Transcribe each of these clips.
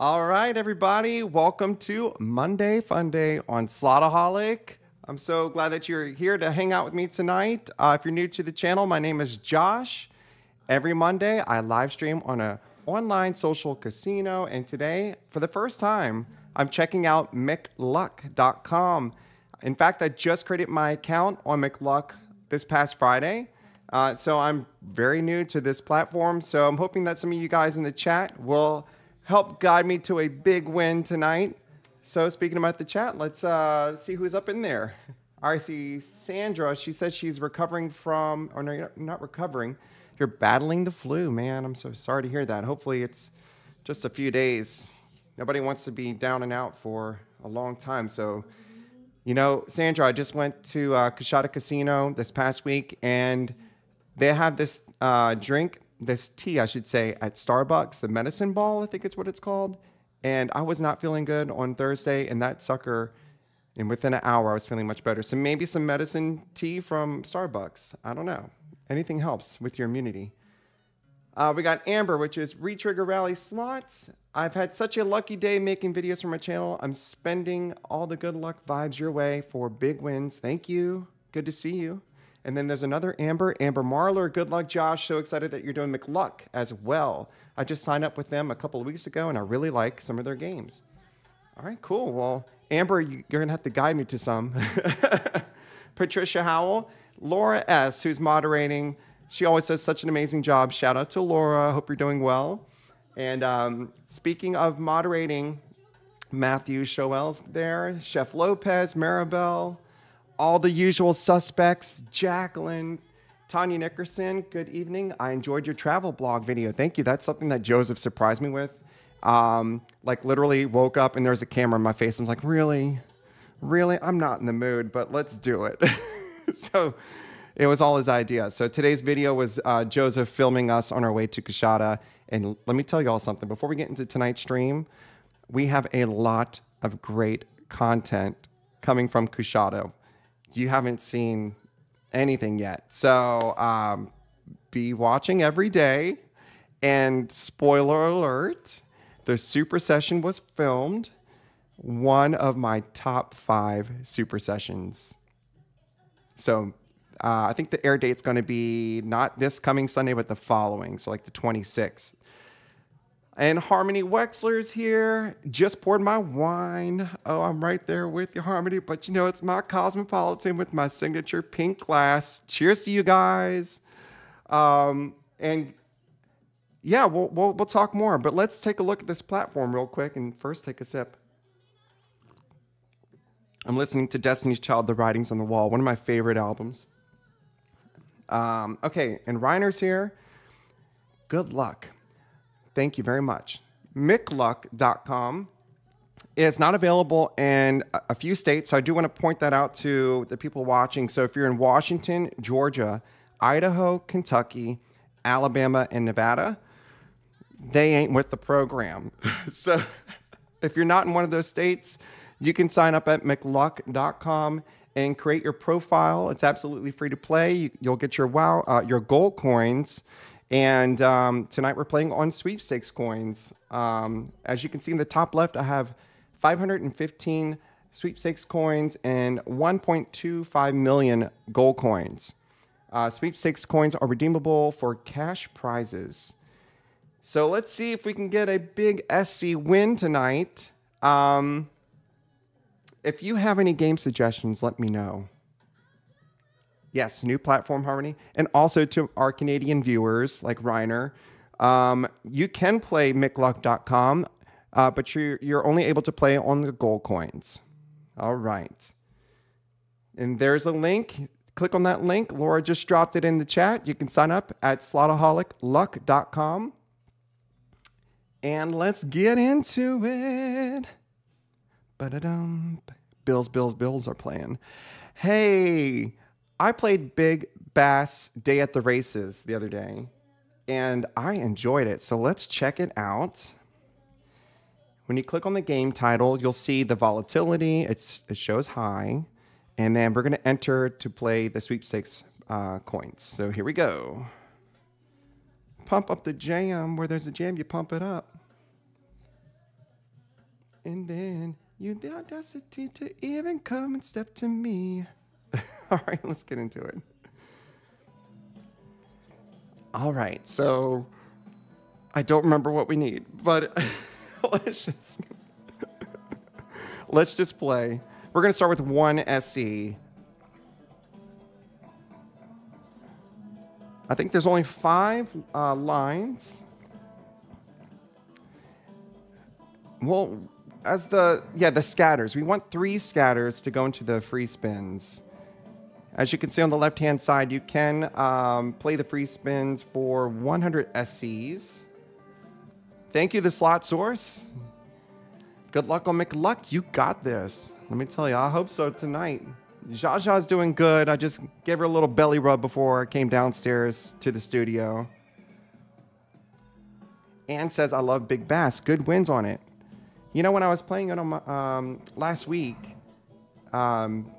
All right, everybody, welcome to Monday Fun Day on Slotaholic. I'm so glad that you're here to hang out with me tonight. Uh, if you're new to the channel, my name is Josh. Every Monday, I live stream on a online social casino, and today, for the first time, I'm checking out McLuck.com. In fact, I just created my account on McLuck this past Friday. Uh, so I'm very new to this platform. So I'm hoping that some of you guys in the chat will help guide me to a big win tonight. So speaking about the chat, let's uh, see who's up in there. I see Sandra. She says she's recovering from, or no, you're not recovering. You're battling the flu, man. I'm so sorry to hear that. Hopefully it's just a few days. Nobody wants to be down and out for a long time. So, you know, Sandra, I just went to uh, Coushatta Casino this past week, and they have this uh, drink, this tea, I should say, at Starbucks, the medicine ball, I think it's what it's called. And I was not feeling good on Thursday, and that sucker, and within an hour, I was feeling much better. So maybe some medicine tea from Starbucks. I don't know. Anything helps with your immunity. Uh, we got Amber, which is Retrigger Rally Slots. I've had such a lucky day making videos for my channel. I'm spending all the good luck vibes your way for big wins. Thank you. Good to see you. And then there's another Amber, Amber Marler. Good luck, Josh. So excited that you're doing McLuck as well. I just signed up with them a couple of weeks ago, and I really like some of their games. All right, cool. Well, Amber, you, are going to have to guide me to some. Patricia Howell, Laura S., who's moderating. She always does such an amazing job. Shout out to Laura. Hope you're doing well. And um, speaking of moderating, Matthew Shoel's there, Chef Lopez, Maribel, all the usual suspects, Jacqueline, Tanya Nickerson, good evening. I enjoyed your travel blog video. Thank you. That's something that Joseph surprised me with. Um, like literally woke up and there's a camera in my face. I'm like, really? Really? I'm not in the mood, but let's do it. so it was all his idea. So today's video was uh, Joseph filming us on our way to Coushatta. And let me tell you all something. Before we get into tonight's stream, we have a lot of great content coming from Coushatta. You haven't seen anything yet. So um, be watching every day. And spoiler alert, the super session was filmed. One of my top five super sessions. So uh, I think the air date's going to be not this coming Sunday, but the following. So like the 26th. And Harmony Wexler's here. Just poured my wine. Oh, I'm right there with you, Harmony. But you know, it's my Cosmopolitan with my signature pink glass. Cheers to you guys. Um, and yeah, we'll, we'll, we'll talk more. But let's take a look at this platform real quick and first take a sip. I'm listening to Destiny's Child, The Writings on the Wall, one of my favorite albums. Um, okay, and Reiner's here. Good luck. Thank you very much. McLuck.com is not available in a few states, so I do want to point that out to the people watching. So if you're in Washington, Georgia, Idaho, Kentucky, Alabama, and Nevada, they ain't with the program. so if you're not in one of those states, you can sign up at McLuck.com and create your profile. It's absolutely free to play. You, will get your wow, uh, your gold coins and um, tonight we're playing on sweepstakes coins. Um, as you can see in the top left, I have 515 sweepstakes coins and 1.25 million gold coins. Uh, sweepstakes coins are redeemable for cash prizes. So let's see if we can get a big SC win tonight. Um, if you have any game suggestions, let me know. Yes, new platform harmony. And also to our Canadian viewers like Reiner, um, you can play McLuck.com, uh, but you're, you're only able to play on the gold coins. All right. And there's a link. Click on that link. Laura just dropped it in the chat. You can sign up at slotaholicluck.com. And let's get into it. Ba-da-dum. Bills, Bills, Bills are playing. Hey, I played Big Bass Day at the Races the other day, and I enjoyed it. So let's check it out. When you click on the game title, you'll see the volatility. It's, it shows high. And then we're going to enter to play the sweepstakes uh, coins. So here we go. Pump up the jam. Where there's a jam, you pump it up. And then you the audacity to even come and step to me. All right, let's get into it. All right, so I don't remember what we need, but let's just let's just play. We're gonna start with one SC. I think there's only five uh, lines. Well, as the yeah the scatters, we want three scatters to go into the free spins. As you can see on the left hand side, you can um, play the free spins for 100 SCs. Thank you, the slot source. Good luck on McLuck. You got this. Let me tell you, I hope so tonight. Jaja's doing good. I just gave her a little belly rub before I came downstairs to the studio. Ann says, I love Big Bass. Good wins on it. You know, when I was playing it on my, um, last week, um,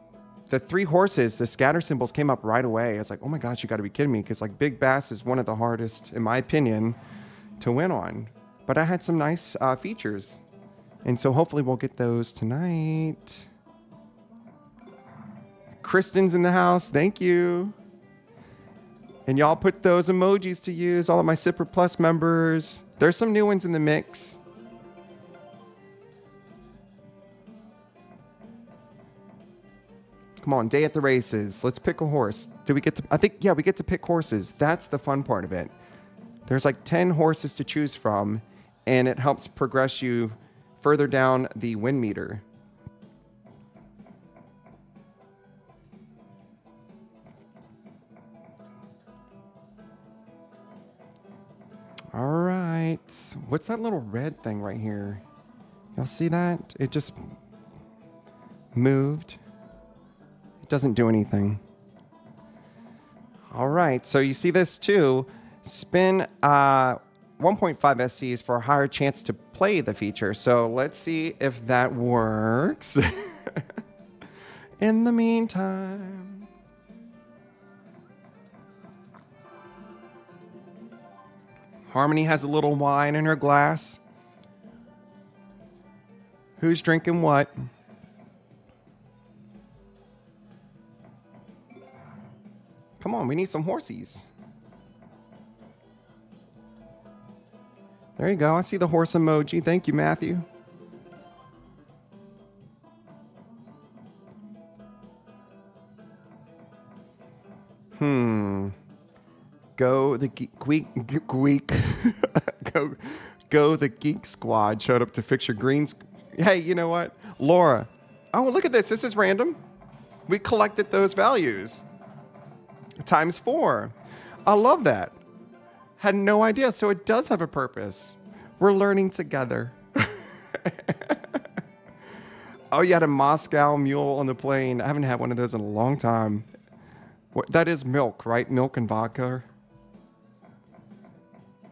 the three horses, the scatter symbols came up right away. It's like, oh my gosh, you got to be kidding me. Because like Big Bass is one of the hardest, in my opinion, to win on. But I had some nice uh, features. And so hopefully we'll get those tonight. Kristen's in the house. Thank you. And y'all put those emojis to use, all of my Sipper Plus members. There's some new ones in the mix. Come on, day at the races. Let's pick a horse. Do we get to? I think, yeah, we get to pick horses. That's the fun part of it. There's like 10 horses to choose from, and it helps progress you further down the win meter. All right. What's that little red thing right here? Y'all see that? It just moved. Doesn't do anything. All right. So you see this too. Spin uh, 1.5 SCs for a higher chance to play the feature. So let's see if that works. In the meantime. Harmony has a little wine in her glass. Who's drinking what? Come on, we need some horsies. There you go. I see the horse emoji. Thank you, Matthew. Hmm. Go the geek, geek, geek. go, go the geek squad showed up to fix your greens. Hey, you know what, Laura? Oh, look at this. This is random. We collected those values times four. I love that. Had no idea. So it does have a purpose. We're learning together. oh, you had a Moscow mule on the plane. I haven't had one of those in a long time. That is milk, right? Milk and vodka.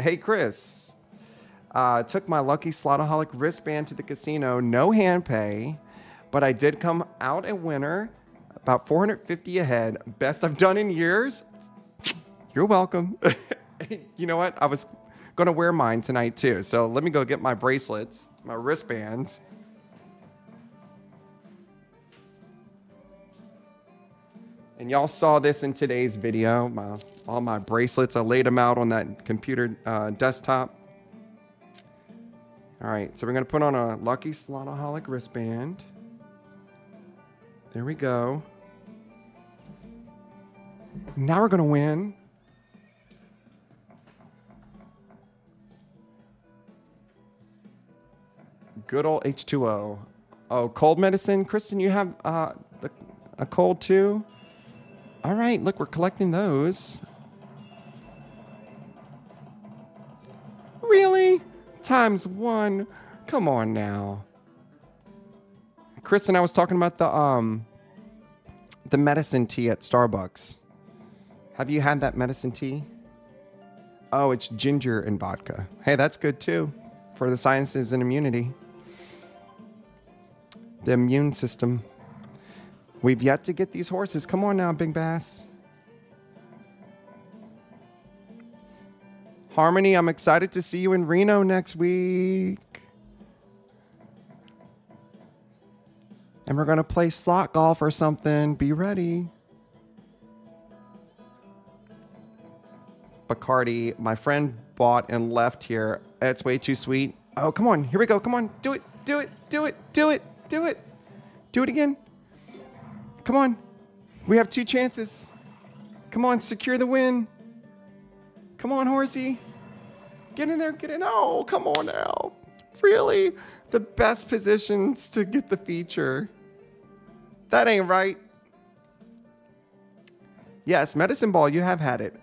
Hey, Chris. Uh, took my lucky Slotaholic wristband to the casino. No hand pay, but I did come out a winner, about 450 ahead. Best I've done in years. You're welcome. you know what? I was going to wear mine tonight too. So let me go get my bracelets, my wristbands. And y'all saw this in today's video. My, all my bracelets, I laid them out on that computer uh, desktop. All right, so we're going to put on a Lucky Slotaholic wristband. There we go. Now we're going to win. Good old H2O. Oh, cold medicine. Kristen, you have uh, a cold too? All right, look, we're collecting those. Really? Times one? Come on now. Kristen, I was talking about the um the medicine tea at Starbucks. Have you had that medicine tea? Oh, it's ginger and vodka. Hey, that's good too for the sciences and immunity the immune system. We've yet to get these horses. Come on now, Big Bass. Harmony, I'm excited to see you in Reno next week. and we're going to play slot golf or something. Be ready. Bacardi, my friend bought and left here. It's way too sweet. Oh, come on. Here we go. Come on. Do it. Do it. Do it. Do it. Do it. Do it again. Come on. We have two chances. Come on. Secure the win. Come on, horsey. Get in there. Get in. Oh, come on now. Really? The best positions to get the feature. That ain't right. Yes, medicine ball, you have had it.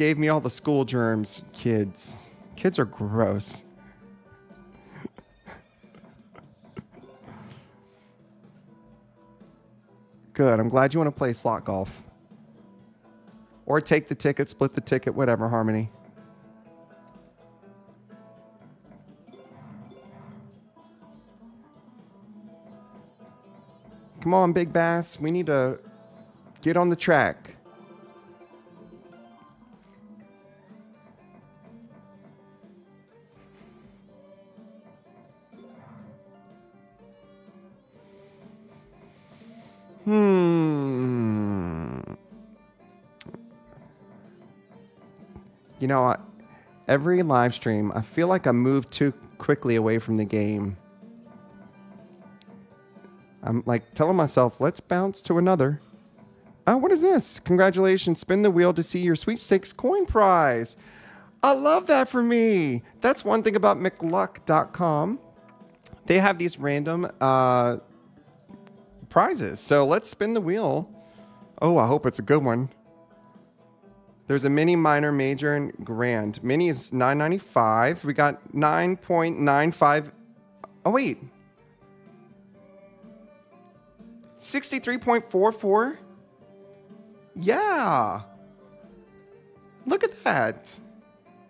Gave me all the school germs, kids. Kids are gross. Good. I'm glad you want to play slot golf. Or take the ticket, split the ticket, whatever, Harmony. Come on, Big Bass. We need to get on the track. Hmm. You know, I, every live stream, I feel like I move too quickly away from the game. I'm like telling myself, let's bounce to another. Oh, what is this? Congratulations. Spin the wheel to see your sweepstakes coin prize. I love that for me. That's one thing about McLuck.com. They have these random uh, prizes. So let's spin the wheel. Oh, I hope it's a good one. There's a mini, minor, major, and grand. Mini is 9.95. We got 9.95. Oh wait, 63.44? Yeah. Look at that.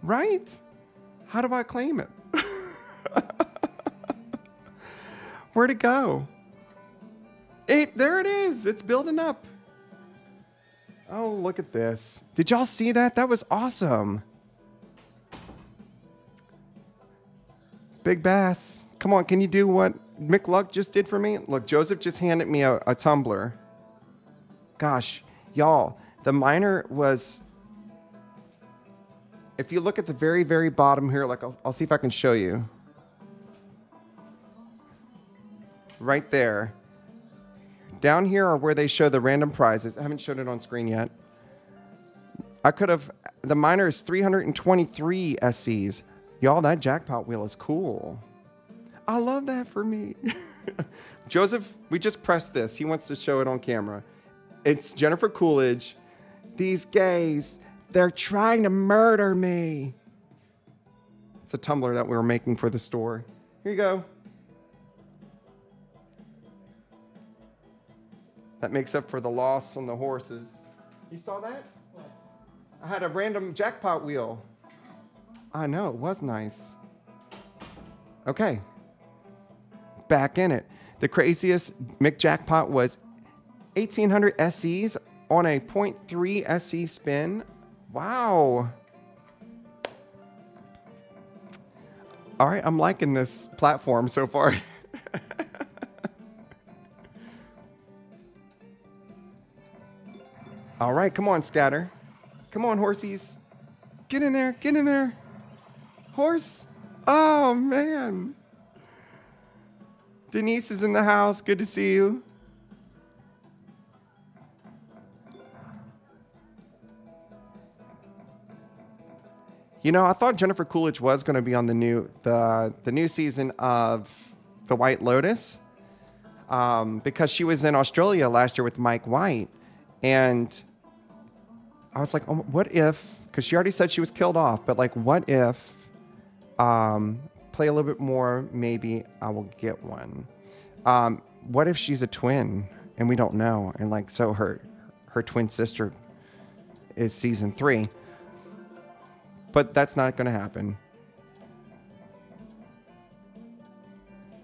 Right? How do I claim it? Where'd it go? There it is. It's building up. Oh, look at this. Did y'all see that? That was awesome. Big Bass. Come on, can you do what McLuck just did for me? Look, Joseph just handed me a, a tumbler. Gosh, y'all, the minor was. If you look at the very, very bottom here, like I'll, I'll see if I can show you. Right there. Down here are where they show the random prizes. I haven't shown it on screen yet. I could have. The minor is 323 SCs. Y'all, that jackpot wheel is cool. I love that for me. Joseph, we just pressed this. He wants to show it on camera. It's Jennifer Coolidge. These gays, they're trying to murder me. It's a tumbler that we were making for the store. Here you go. That makes up for the loss on the horses. You saw that? I had a random jackpot wheel. I know, it was nice. Okay. Back in it. The craziest McJackpot was 1800 SCs on a 0.3 SC spin. Wow. All right, I'm liking this platform so far. All right, come on, Scatter. Come on, horsies. Get in there, get in there. Horse. Oh, man. Denise is in the house. Good to see you. You know, I thought Jennifer Coolidge was going to be on the new the the new season of The White Lotus um, because she was in Australia last year with Mike White, and I was like, oh, what if? Because she already said she was killed off, but like, what if? Um, play a little bit more, maybe I will get one. Um, what if she's a twin and we don't know? And like, so her her twin sister is season three. But that's not going to happen.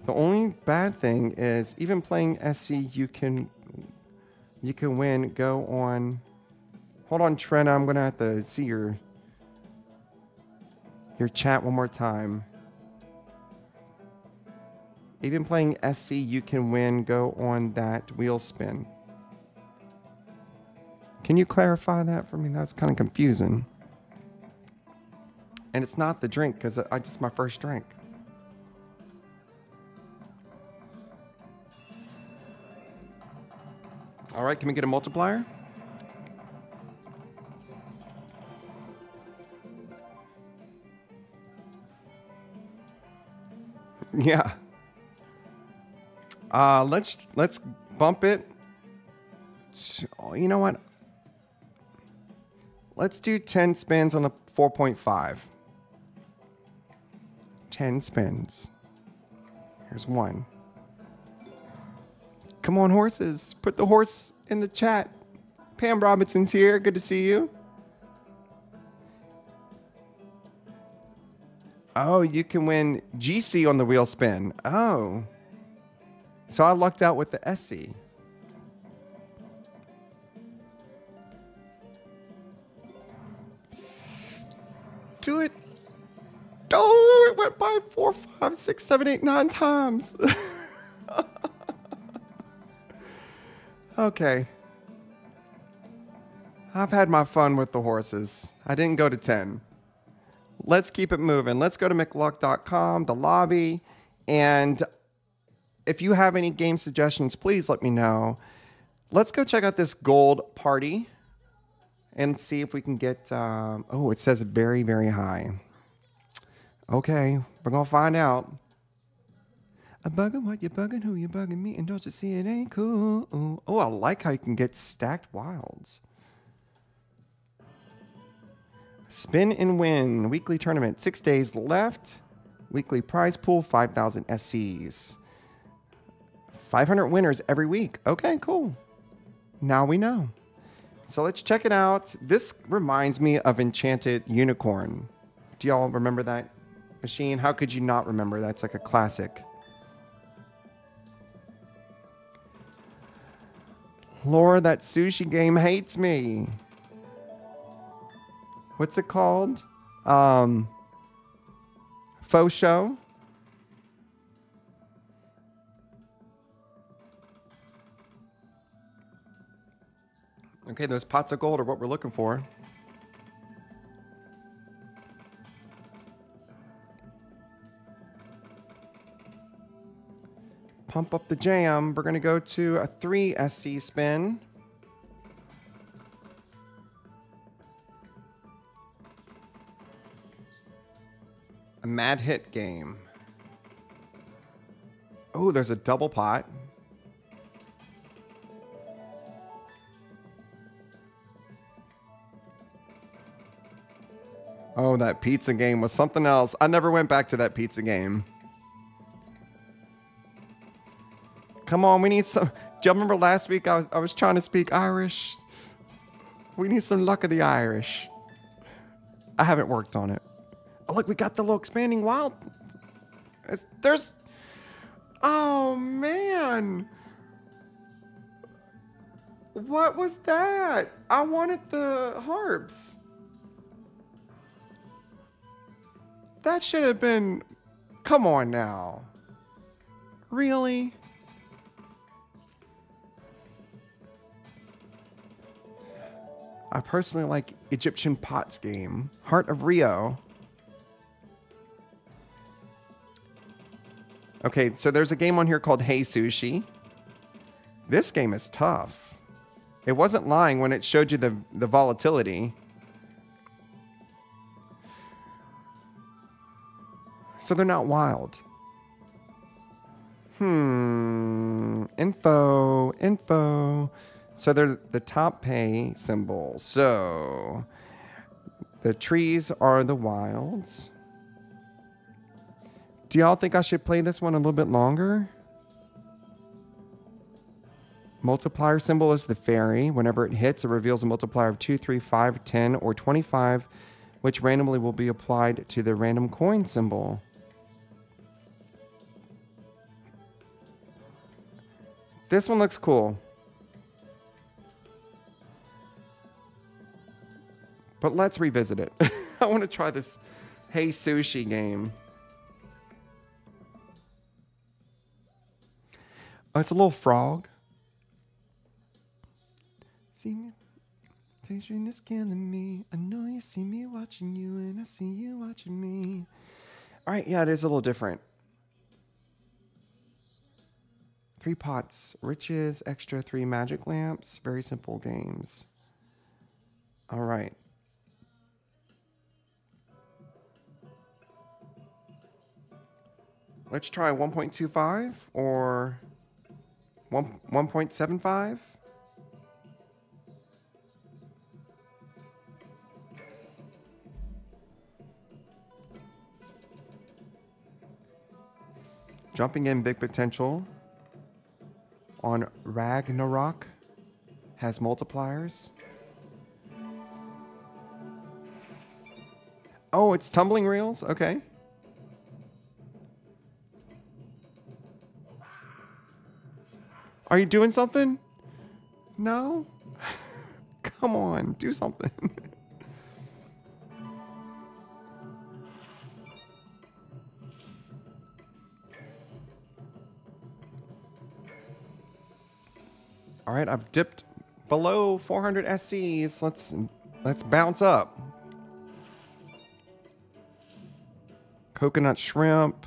The only bad thing is even playing SC, you can you can win. Go on. Hold on, Trent. I'm gonna have to see your your chat one more time. Even playing SC, you can win. Go on that wheel spin. Can you clarify that for me? That's kind of confusing. And it's not the drink because I just my first drink. All right, can we get a multiplier? Yeah. Uh, let's let's bump it. You know what? Let's do 10 spins on the 4.5. 10 spins. Here's one. Come on, horses. Put the horse in the chat. Pam Robinson's here. Good to see you. Oh, you can win GC on the wheel spin. Oh. So I lucked out with the SC. Do it. Oh, it went by four, five, six, seven, eight, nine times. okay. I've had my fun with the horses. I didn't go to 10 let's keep it moving. Let's go to mcluck.com, the lobby, and if you have any game suggestions, please let me know. Let's go check out this gold party and see if we can get. Um, oh, it says very, very high. Okay, we're gonna find out. A bugging what you bugging who you bugging me and don't you see it ain't cool. Oh, I like how you can get stacked wilds. Spin and win weekly tournament. Six days left. Weekly prize pool 5,000 SCs. 500 winners every week. Okay, cool. Now we know. So let's check it out. This reminds me of Enchanted Unicorn. Do y'all remember that machine? How could you not remember? That's like a classic. Laura, that sushi game hates me what's it called? Um, faux show. Okay, those pots of gold are what we're looking for. Pump up the jam. We're going to go to a 3 SC spin. A mad hit game. Oh, there's a double pot. Oh, that pizza game was something else. I never went back to that pizza game. Come on, we need some. Do you remember last week I was, I was trying to speak Irish? We need some luck of the Irish. I haven't worked on it. Oh, look, we got the little expanding wild. It's, there's. Oh, man. What was that? I wanted the harps. That should have been. Come on now. Really? I personally like Egyptian Pots game, Heart of Rio. Okay, so there's a game on here called Hey Sushi. This game is tough. It wasn't lying when it showed you the, the volatility. So they're not wild. Hmm. Info. Info. So they're the top pay symbol. So the trees are the wilds. Do y'all think I should play this one a little bit longer? Multiplier symbol is the fairy. Whenever it hits, it reveals a multiplier of 2, 3, 5, 10, or 25, which randomly will be applied to the random coin symbol. This one looks cool. But let's revisit it. I want to try this Hey Sushi game. Oh, it's a little frog. See me, daydream is killing me. I know you see me watching you, and I see you watching me. All right, yeah, it is a little different. Three pots, riches, extra three magic lamps. Very simple games. All right. Let's try 1.25 or 1, 1.75. Jumping in big potential on Ragnarok has multipliers. Oh, it's tumbling reels? Okay. Are you doing something? No? Come on, do something. All right, I've dipped below 400 SCs. Let's let's bounce up. Coconut shrimp.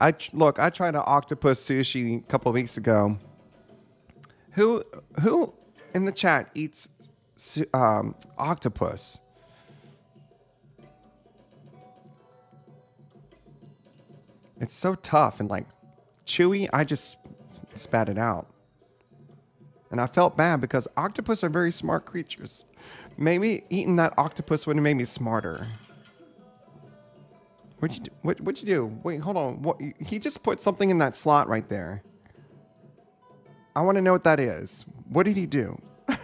I look. I tried an octopus sushi a couple weeks ago. Who who in the chat eats um, octopus? It's so tough and like chewy. I just spat it out. And I felt bad because octopus are very smart creatures. Maybe eating that octopus would have made me smarter. What'd you do? What, what'd you do? Wait, hold on. What, he just put something in that slot right there. I want to know what that is. What did he do?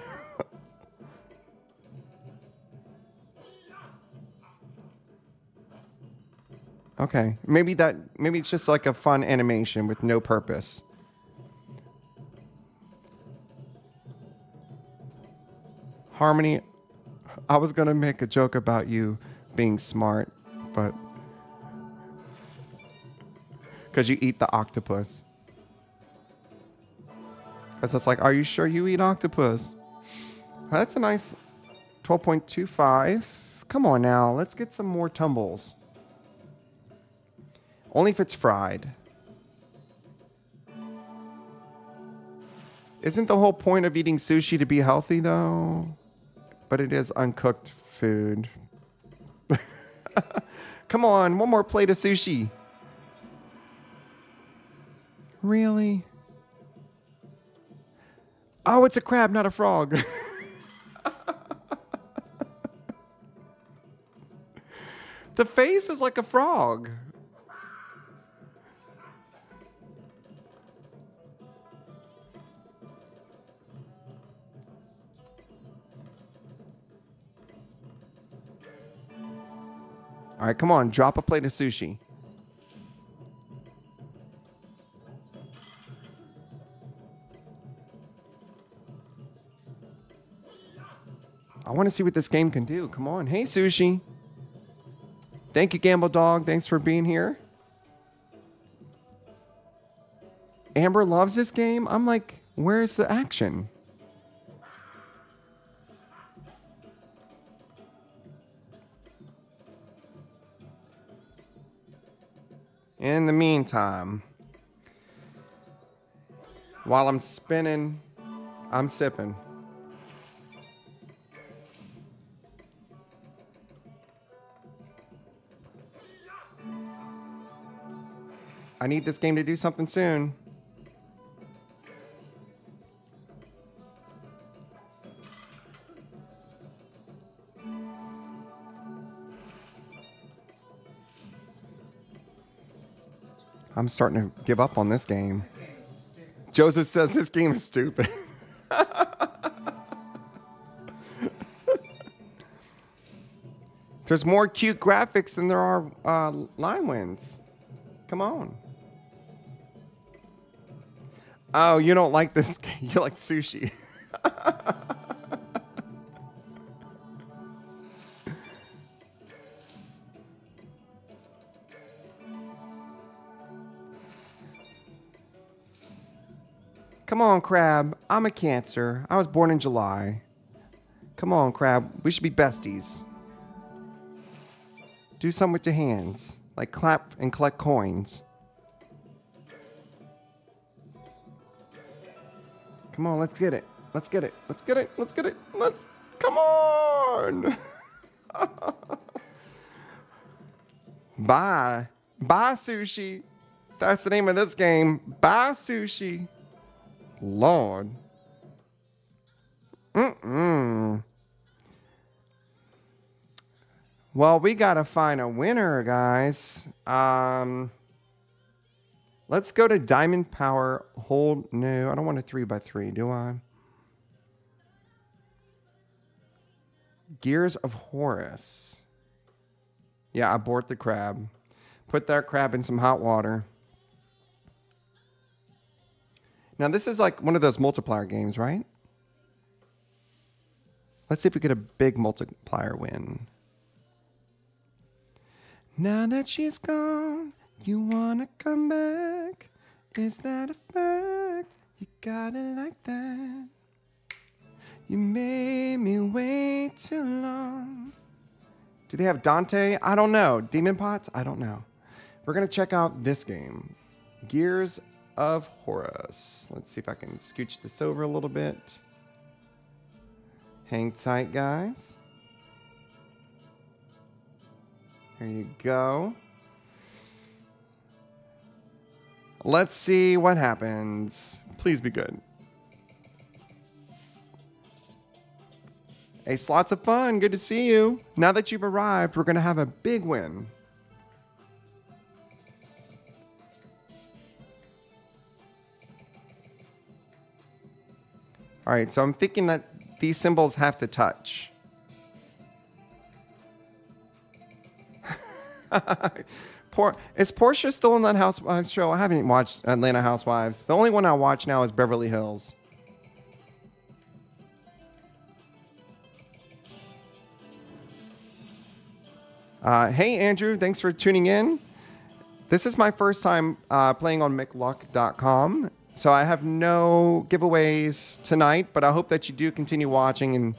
okay, maybe that maybe it's just like a fun animation with no purpose. Harmony, I was going to make a joke about you being smart, but. Because you eat the octopus. Because it's like, are you sure you eat octopus? That's a nice 12.25. Come on now, let's get some more tumbles. Only if it's fried. Isn't the whole point of eating sushi to be healthy, though? but it is uncooked food. Come on, one more plate of sushi. Really? Oh, it's a crab, not a frog. the face is like a frog. All right, come on, drop a plate of sushi. I want to see what this game can do. Come on. Hey, Sushi. Thank you, Gamble Dog. Thanks for being here. Amber loves this game. I'm like, where's the action? In the meantime, while I'm spinning, I'm sipping. I need this game to do something soon. I'm starting to give up on this game. Joseph says this game is stupid. There's more cute graphics than there are uh, line wins. Come on. Oh, you don't like this game. You like sushi. Come on, Crab. I'm a Cancer. I was born in July. Come on, Crab. We should be besties. Do something with your hands, like clap and collect coins. Come on, let's get it. Let's get it. Let's get it. Let's get it. Let's. Come on. Bye. Bye, sushi. That's the name of this game. Bye, sushi. Lord. Mm-mm. Well, we got to find a winner, guys. Um, let's go to Diamond Power. Hold. No, I don't want a 3 by 3 do I? Gears of Horus. Yeah, abort the crab. Put that crab in some hot water. Now, this is like one of those multiplier games, right? Let's see if we get a big multiplier win. Now that she's gone, you wanna come back? Is that a fact? You got it like that. You made me wait too long. Do they have Dante? I don't know. Demon Pots? I don't know. We're gonna check out this game. Gears of Horus. Let's see if I can scooch this over a little bit. Hang tight, guys. There you go. Let's see what happens. Please be good. Ace, lots of fun. Good to see you. Now that you've arrived, we're going to have a big win. All right, so I'm thinking that these symbols have to touch. Poor, is Porsha still in that Housewives show? I haven't watched Atlanta Housewives. The only one I watch now is Beverly Hills. Uh, hey, Andrew, thanks for tuning in. This is my first time uh, playing on McLuck.com, so I have no giveaways tonight, but I hope that you do continue watching and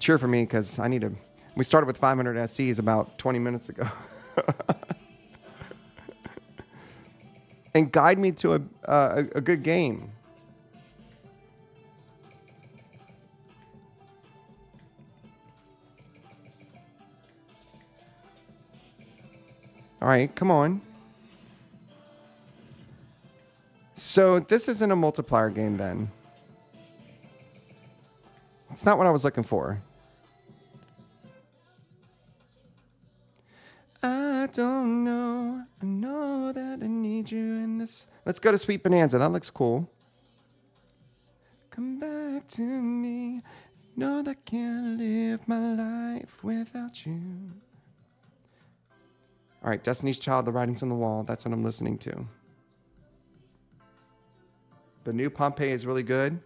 cheer for me because I need to. We started with 500 SCs about 20 minutes ago. and guide me to a, uh, a, a good game. All right, come on. So this isn't a multiplier game then. It's not what I was looking for. I don't know. I know that I need you in this. Let's go to Sweet Bonanza. That looks cool. Come back to me. Know that I can't live my life without you. All right, Destiny's Child, The Writings on the Wall. That's what I'm listening to. The new Pompeii is really good.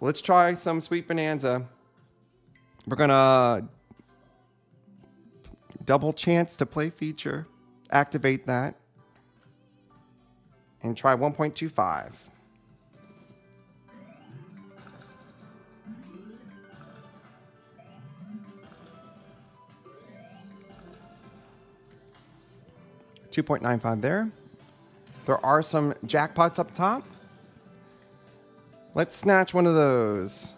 Let's try some Sweet Bonanza. We're going to double chance to play feature. Activate that. And try 1.25. Two point nine five there. There are some jackpots up top. Let's snatch one of those.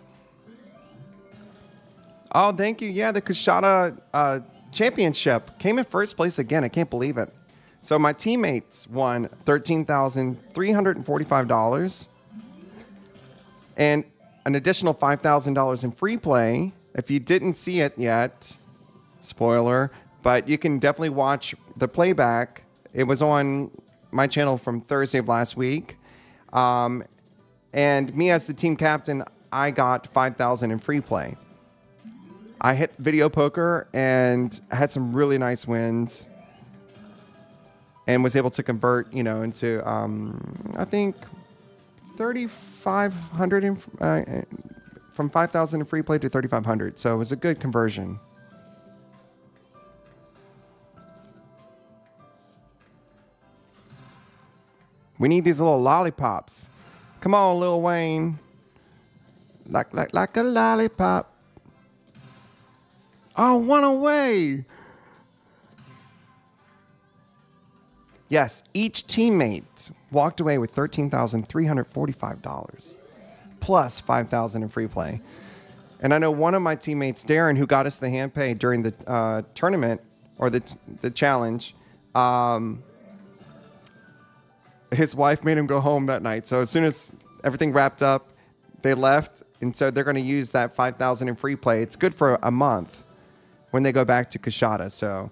Oh, thank you. Yeah, the Coushatta uh, championship. Came in first place again. I can't believe it. So my teammates won $13,345 and an additional $5,000 in free play. If you didn't see it yet, spoiler, but you can definitely watch the playback. It was on my channel from Thursday of last week. Um, and me as the team captain, I got 5,000 in free play. I hit video poker and had some really nice wins and was able to convert, you know, into um, I think 3,500 in, uh, from 5,000 in free play to 3,500. So it was a good conversion. We need these little lollipops. Come on, Lil Wayne. Like, like, like a lollipop. Oh, one away. Yes, each teammate walked away with $13,345 plus 5000 in free play. And I know one of my teammates, Darren, who got us the hand pay during the uh, tournament or the, the challenge, um, his wife made him go home that night. So as soon as everything wrapped up, they left. And so they're going to use that 5000 in free play. It's good for a month when they go back to Coushatta. So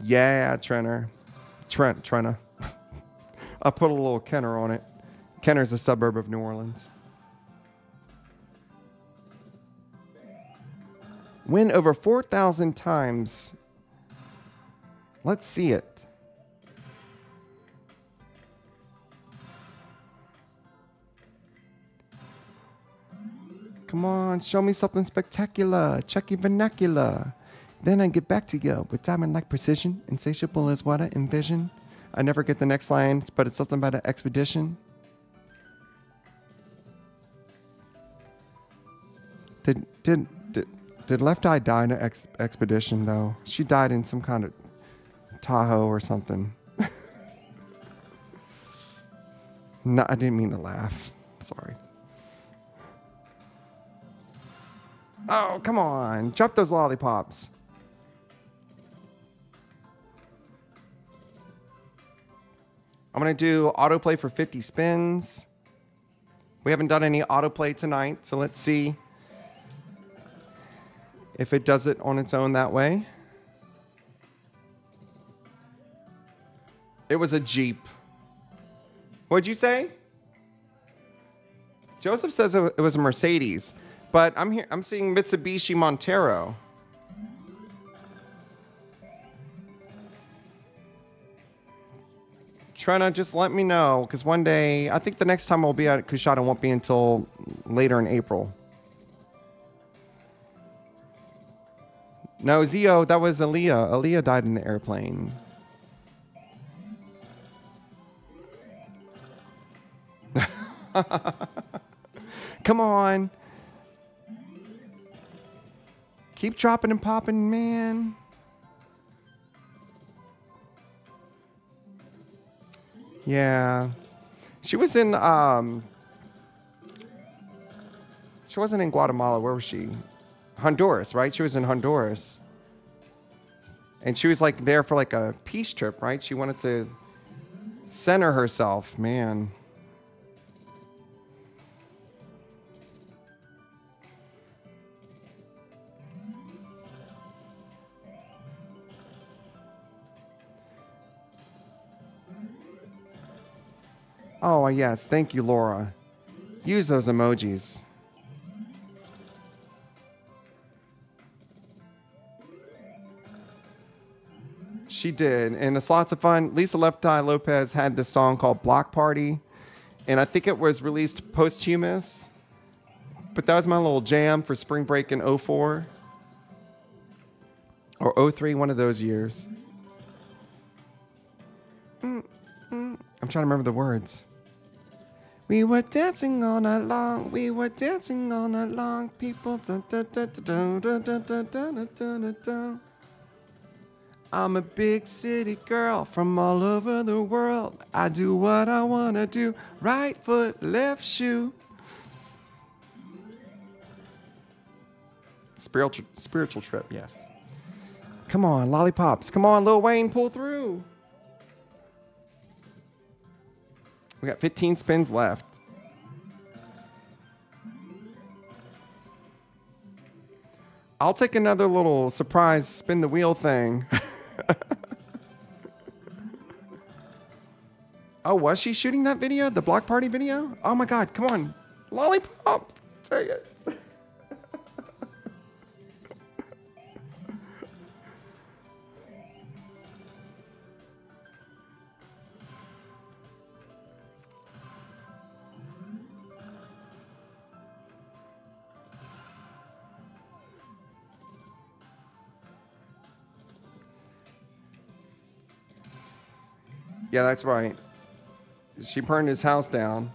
yeah, Trenner. Trent, Trenna. I put a little Kenner on it. Kenner's a suburb of New Orleans. Win over 4,000 times. Let's see it. Come on, show me something spectacular. Check your vernacular. Then I get back to you with diamond like precision, insatiable as what I envision. I never get the next line, but it's something about an expedition. Did did did, did Left Eye die in an ex- expedition though? She died in some kind of Tahoe or something. no, I didn't mean to laugh. Sorry. Oh, come on. Drop those lollipops. I'm going to do autoplay for 50 spins. We haven't done any autoplay tonight, so let's see if it does it on its own that way. It was a Jeep. What'd you say? Joseph says it was a Mercedes, but I'm here. I'm seeing Mitsubishi Montero. Trina, just let me know because one day I think the next time I'll be at Coushatta won't be until later in April. No, Zio, that was Aaliyah. Aaliyah died in the airplane. Come on. Keep dropping and popping, man. Yeah. She was in um She wasn't in Guatemala. Where was she? Honduras, right? She was in Honduras. And she was like there for like a peace trip, right? She wanted to center herself, man. Oh, yes. Thank you, Laura. Use those emojis. She did. And it's lots of fun. Lisa Left Eye Lopes had this song called Block Party. And I think it was released posthumous. But that was my little jam for spring break in 04 or 03, one of those years. Mm, mm. I'm trying to remember the words. We were dancing all night long. We were dancing all night long. People. I'm a big city girl from all over the world. I do what I want to do. Right foot, left shoe. Spiritual, spiritual trip, yes. Come on, lollipops. Come on, Lil Wayne, pull through. We got 15 spins left. I'll take another little surprise spin the wheel thing. oh, was she shooting that video? The block party video? Oh my god, come on. Lollipop. Take it. Yeah, that's right. she burned his house down.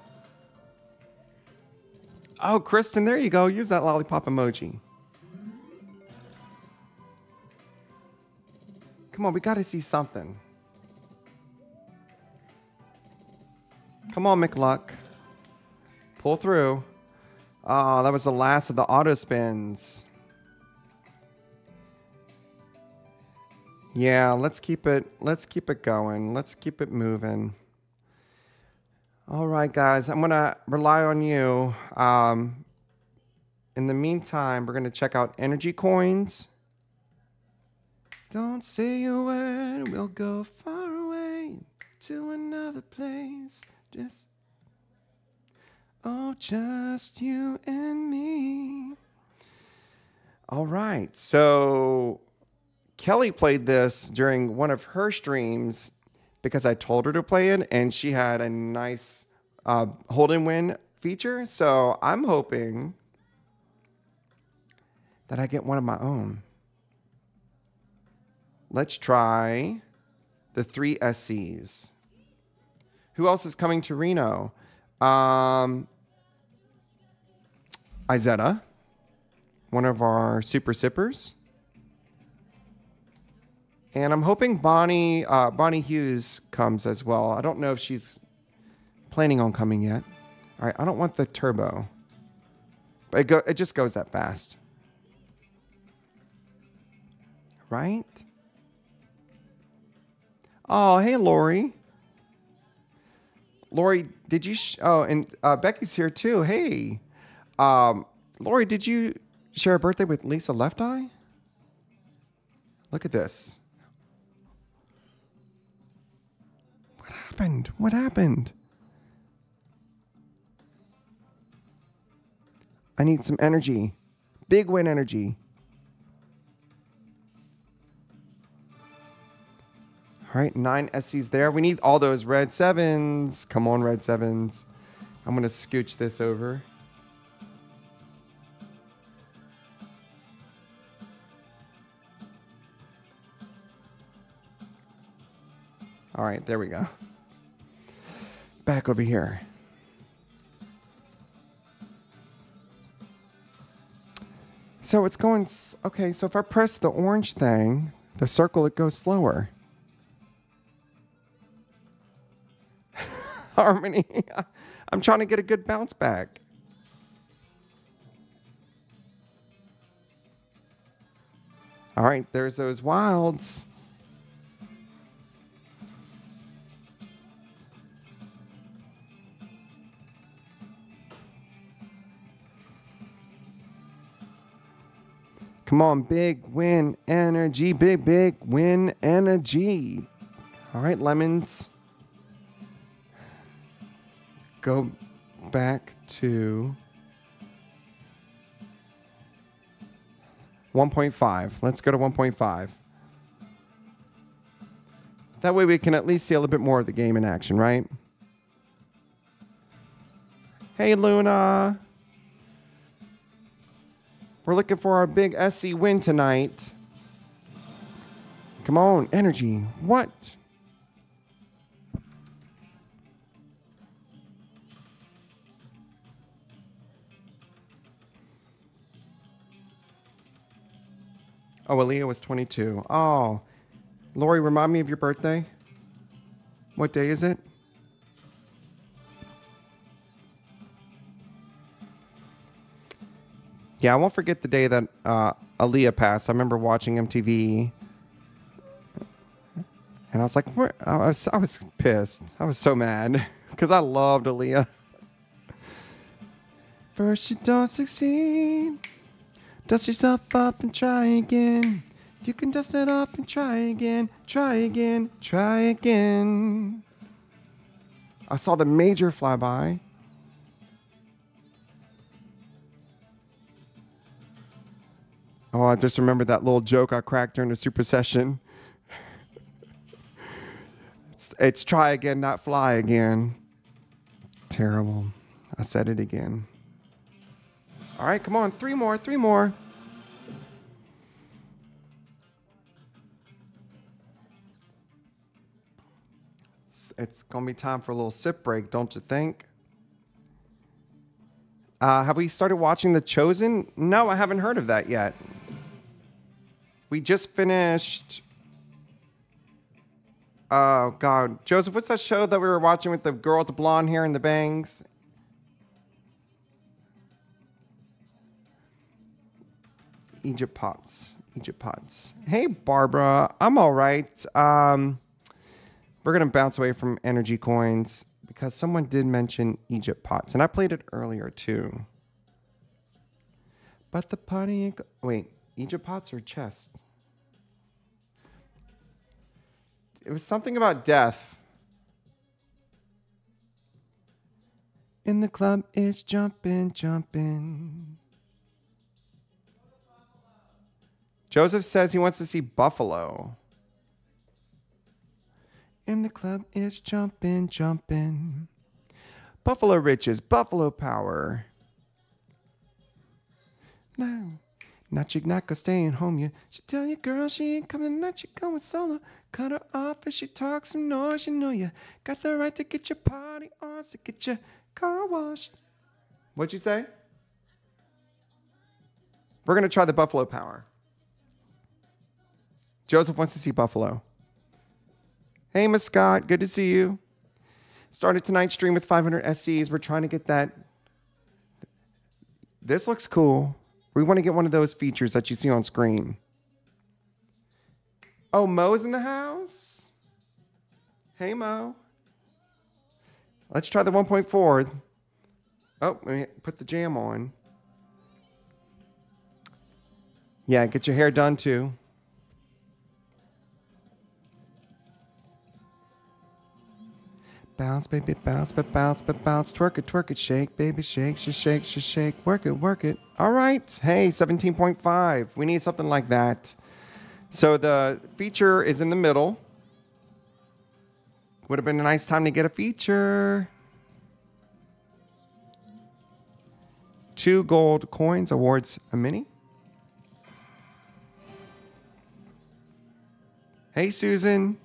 Oh, Kristen, there you go. Use that lollipop emoji. Come on, we got to see something. Come on, McLuck. Pull through. Oh, that was the last of the auto spins. Yeah, let's keep it let's keep it going. Let's keep it moving. All right, guys, I'm gonna rely on you. Um, in the meantime, we're gonna check out energy coins. Don't say a word, we'll go far away to another place. Just oh, just you and me. All right, so Kelly played this during one of her streams because I told her to play it, and she had a nice uh, hold and win feature. So I'm hoping that I get one of my own. Let's try the three SCs. Who else is coming to Reno? Um, Izetta, one of our super sippers. And I'm hoping Bonnie uh, Bonnie Hughes comes as well. I don't know if she's planning on coming yet. All right, I don't want the turbo, but it, go, it just goes that fast, right? Oh, hey, Lori. Lori, did you? Oh, and uh, Becky's here too. Hey, um, Lori, did you share a birthday with Lisa Left Eye? Look at this. Happened? What happened? I need some energy. Big win energy. All right, nine SCs there. We need all those red sevens. Come on, red sevens. I'm going to scooch this over. All right, there we go. Back over here. So it's going, okay, so if I press the orange thing, the circle, it goes slower. Harmony, I'm trying to get a good bounce back. All right, there's those wilds. Come on, big win energy, big, big win energy. All right, lemons. Go back to 1.5. Let's go to 1.5. That way we can at least see a little bit more of the game in action, right? Hey, Luna. We're looking for our big SC win tonight. Come on, energy. What? Oh, Aaliyah was 22. Oh, Lori, remind me of your birthday. What day is it? Yeah, I won't forget the day that uh, Aaliyah passed. I remember watching MTV, and I was like, Where? I was, I was pissed. I was so mad because I loved Aaliyah. First, you don't succeed. Dust yourself up and try again. You can dust it off and try again, try again, try again. I saw the major fly by. Oh, I just remember that little joke I cracked during the super session. it's, it's try again, not fly again. Terrible. I said it again. All right, come on. Three more, three more. It's, it's going to be time for a little sip break, don't you think? Uh, have we started watching The Chosen? No, I haven't heard of that yet. We just finished. Oh, God. Joseph, what's that show that we were watching with the girl with the blonde hair and the bangs? Egypt Pops. Egypt Pops. Hey, Barbara. I'm all right. Um, we're going to bounce away from energy coins because someone did mention Egypt Pots, and I played it earlier too. But the party Wait, Egypt Pots or chest? It was something about death. In the club, it's jumping, jumping. Joseph says he wants to see Buffalo. In the club, it's jumping, jumping. Buffalo riches, Buffalo power. No, not you not gonna staying home. You should tell your girl she ain't coming tonight. you going solo. Cut her off if she talks some noise. You know you got the right to get your party on, so get your car washed. What'd you say? We're gonna try the Buffalo power. Joseph wants to see Buffalo. Hey, Miss Scott, good to see you. Started tonight's stream with 500 SCs. We're trying to get that. This looks cool. We want to get one of those features that you see on screen. Oh, Mo's in the house? Hey, Mo. Let's try the 1.4. Oh, let me put the jam on. Yeah, get your hair done too. Bounce, baby, bounce, but bounce, but bounce. Twerk it, twerk it, shake, baby, shake, she shake, she shake. Work it, work it. All right. Hey, 17.5. We need something like that. So the feature is in the middle. Would have been a nice time to get a feature. Two gold coins awards a mini. Hey, Susan.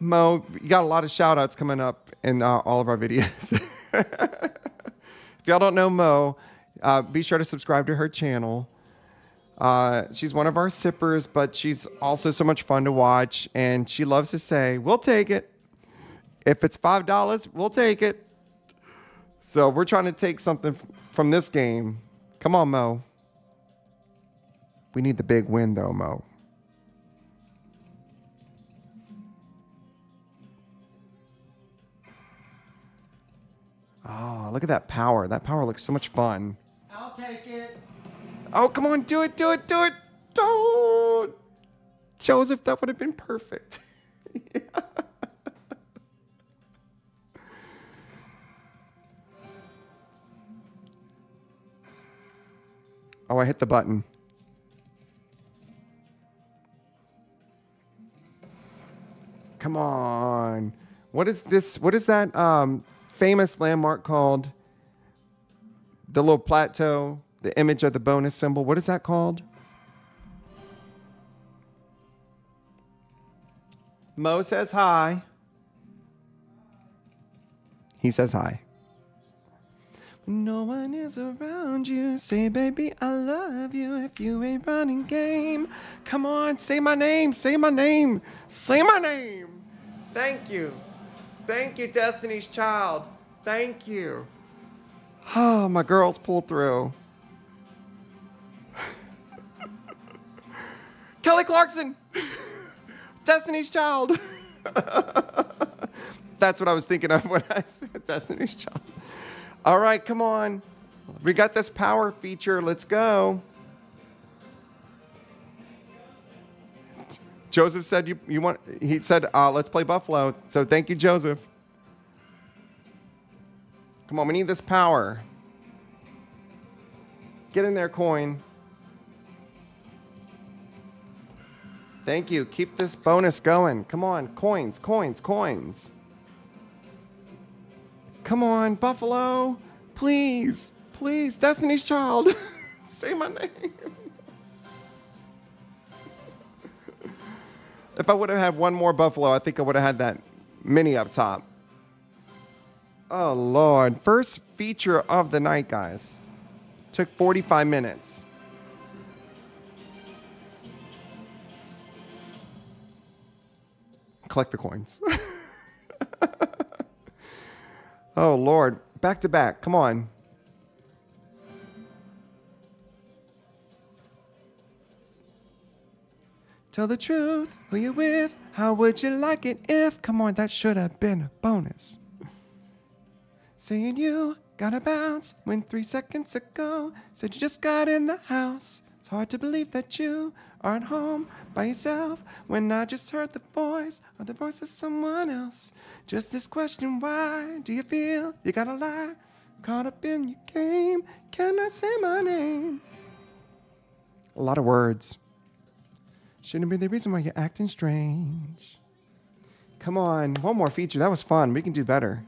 Mo, you got a lot of shout outs coming up in uh, all of our videos. if y'all don't know Mo, uh, be sure to subscribe to her channel. Uh, she's one of our sippers, but she's also so much fun to watch. And she loves to say, We'll take it. If it's $5, we'll take it. So we're trying to take something from this game. Come on, Mo. We need the big win, though, Mo. Oh, look at that power. That power looks so much fun. I'll take it. Oh, come on, do it, do it, do it. Don't. Joseph, that would have been perfect. oh, I hit the button. Come on. What is this? What is that um, famous landmark called? The little plateau, the image of the bonus symbol. What is that called? Mo says hi. He says hi. No one is around you. Say, baby, I love you if you ain't running game. Come on, say my name. Say my name. Say my name. Thank you. Thank you, Destiny's Child. Thank you. Oh, my girls pulled through. Kelly Clarkson. Destiny's Child. That's what I was thinking of when I said Destiny's Child. All right, come on. We got this power feature. Let's go. Joseph said you, you want he said uh, let's play Buffalo. So thank you, Joseph. Come on, we need this power. Get in there, coin. Thank you. Keep this bonus going. Come on, coins, coins, coins. Come on, Buffalo. Please, please, Destiny's Child. Say my name. If I would have had one more buffalo, I think I would have had that mini up top. Oh, Lord. First feature of the night, guys. Took 45 minutes. Collect the coins. oh, Lord. Back to back. Come on. Tell the truth. Who you with? How would you like it if? Come on, that should have been a bonus. Saying you gotta bounce when three seconds ago said you just got in the house. It's hard to believe that you aren't home by yourself when I just heard the voice or the voice of someone else. Just this question, why do you feel you gotta lie? Caught up in your game, cannot say my name. A lot of words. Shouldn't be the reason why you're acting strange. Come on, one more feature. That was fun. We can do better.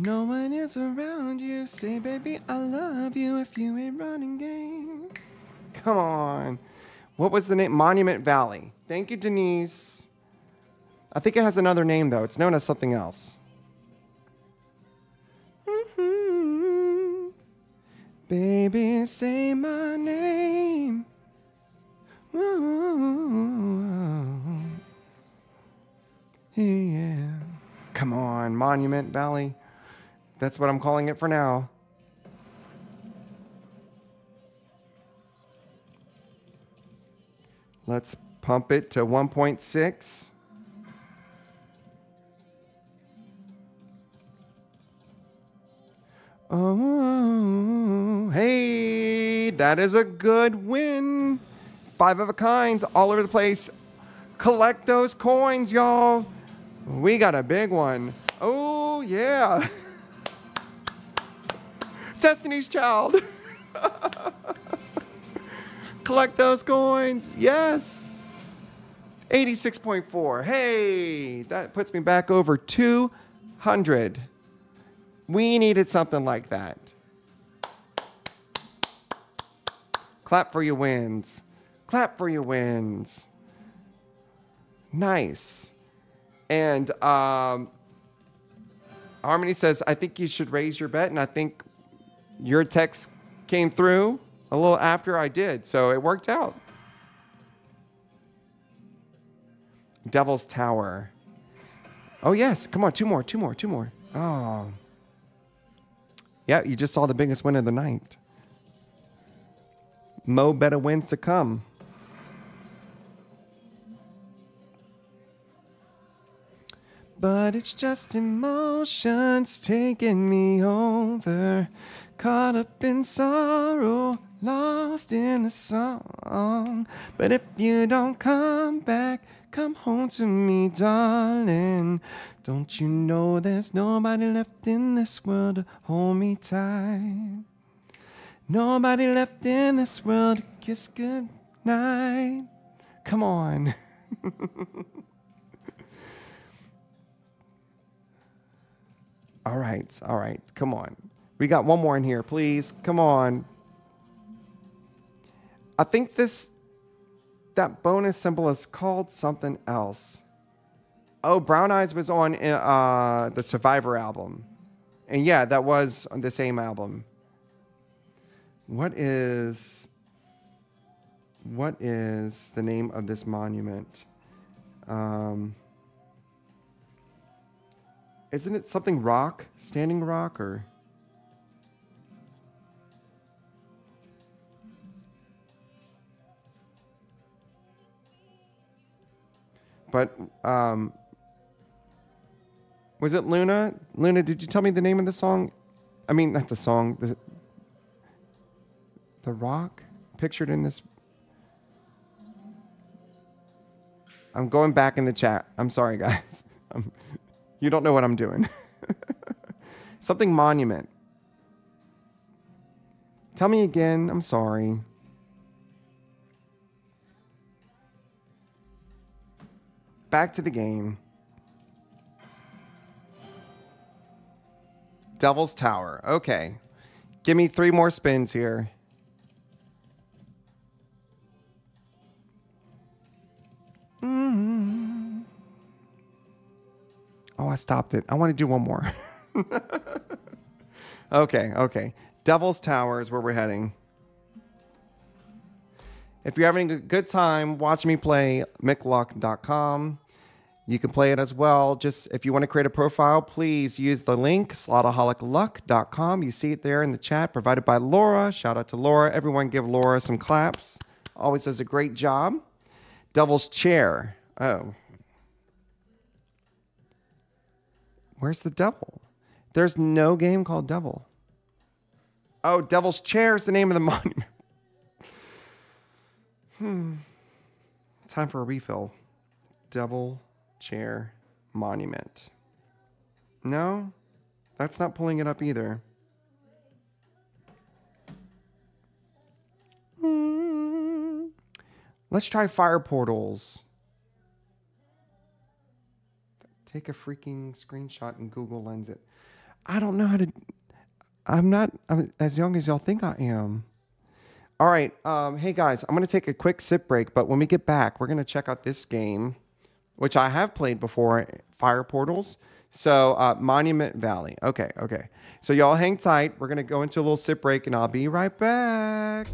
No one is around you. Say, baby, I love you if you ain't running game. Come on. What was the name? Monument Valley. Thank you, Denise. I think it has another name, though. It's known as something else. Baby, say my name. Ooh. Yeah. Come on, Monument Valley. That's what I'm calling it for now. Let's pump it to 1.6. Oh, hey, that is a good win. Five of a kinds all over the place. Collect those coins, y'all. We got a big one. Oh, yeah. Destiny's Child. Collect those coins. Yes. 86.4. Hey, that puts me back over 200. We needed something like that. Clap for your wins. Clap for your wins. Nice. And um, Harmony says, I think you should raise your bet. And I think your text came through a little after I did. So it worked out. Devil's Tower. Oh, yes. Come on. Two more, two more, two more. Oh. Yeah, you just saw the biggest win of the night. Mo better wins to come. But it's just emotions taking me over. Caught up in sorrow, lost in the song. But if you don't come back, come home to me, darling. Don't you know there's nobody left in this world to hold me tight? Nobody left in this world to kiss goodnight. Come on. All right, all right, come on. We got one more in here, please. Come on. I think this, that bonus symbol is called something else. Oh, Brown Eyes was on uh, the Survivor album. And yeah, that was on the same album. What is, what is the name of this monument? Um, isn't it something rock? Standing rock or? But um, was it Luna? Luna, did you tell me the name of the song? I mean, not the song. The the rock pictured in this. I'm going back in the chat. I'm sorry, guys. I'm, you don't know what I'm doing. Something monument. Tell me again. I'm sorry. Back to the game. Devil's Tower. Okay. Give me three more spins here. Mm. Oh, I stopped it. I want to do one more. okay, okay. Devil's Tower is where we're heading. If you're having a good time watch me play mcluck.com, you can play it as well. Just if you want to create a profile, please use the link slotaholicluck.com. You see it there in the chat provided by Laura. Shout out to Laura. Everyone give Laura some claps. Always does a great job. Devil's Chair. Oh. Where's the devil? There's no game called Devil. Oh, Devil's Chair is the name of the monument. Hmm. Time for a refill. Devil Chair Monument. No, that's not pulling it up either. Hmm. Let's try fire portals. Take a freaking screenshot and Google Lens it. I don't know how to. I'm not I'm as young as y'all think I am. All right. Um, hey guys, I'm going to take a quick sip break, but when we get back, we're going to check out this game, which I have played before Fire Portals. So, uh, Monument Valley. Okay, okay. So, y'all hang tight. We're going to go into a little sip break, and I'll be right back.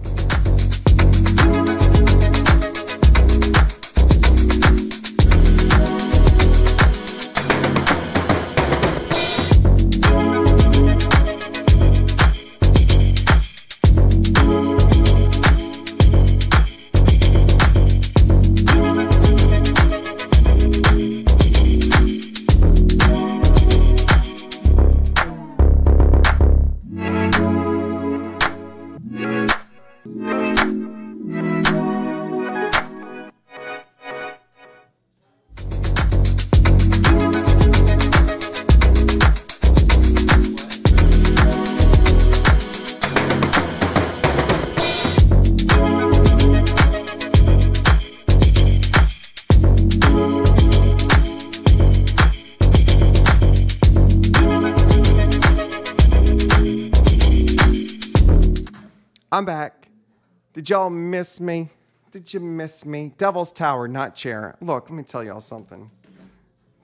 Y'all miss me? Did you miss me? Devil's Tower, not chair. Look, let me tell y'all something.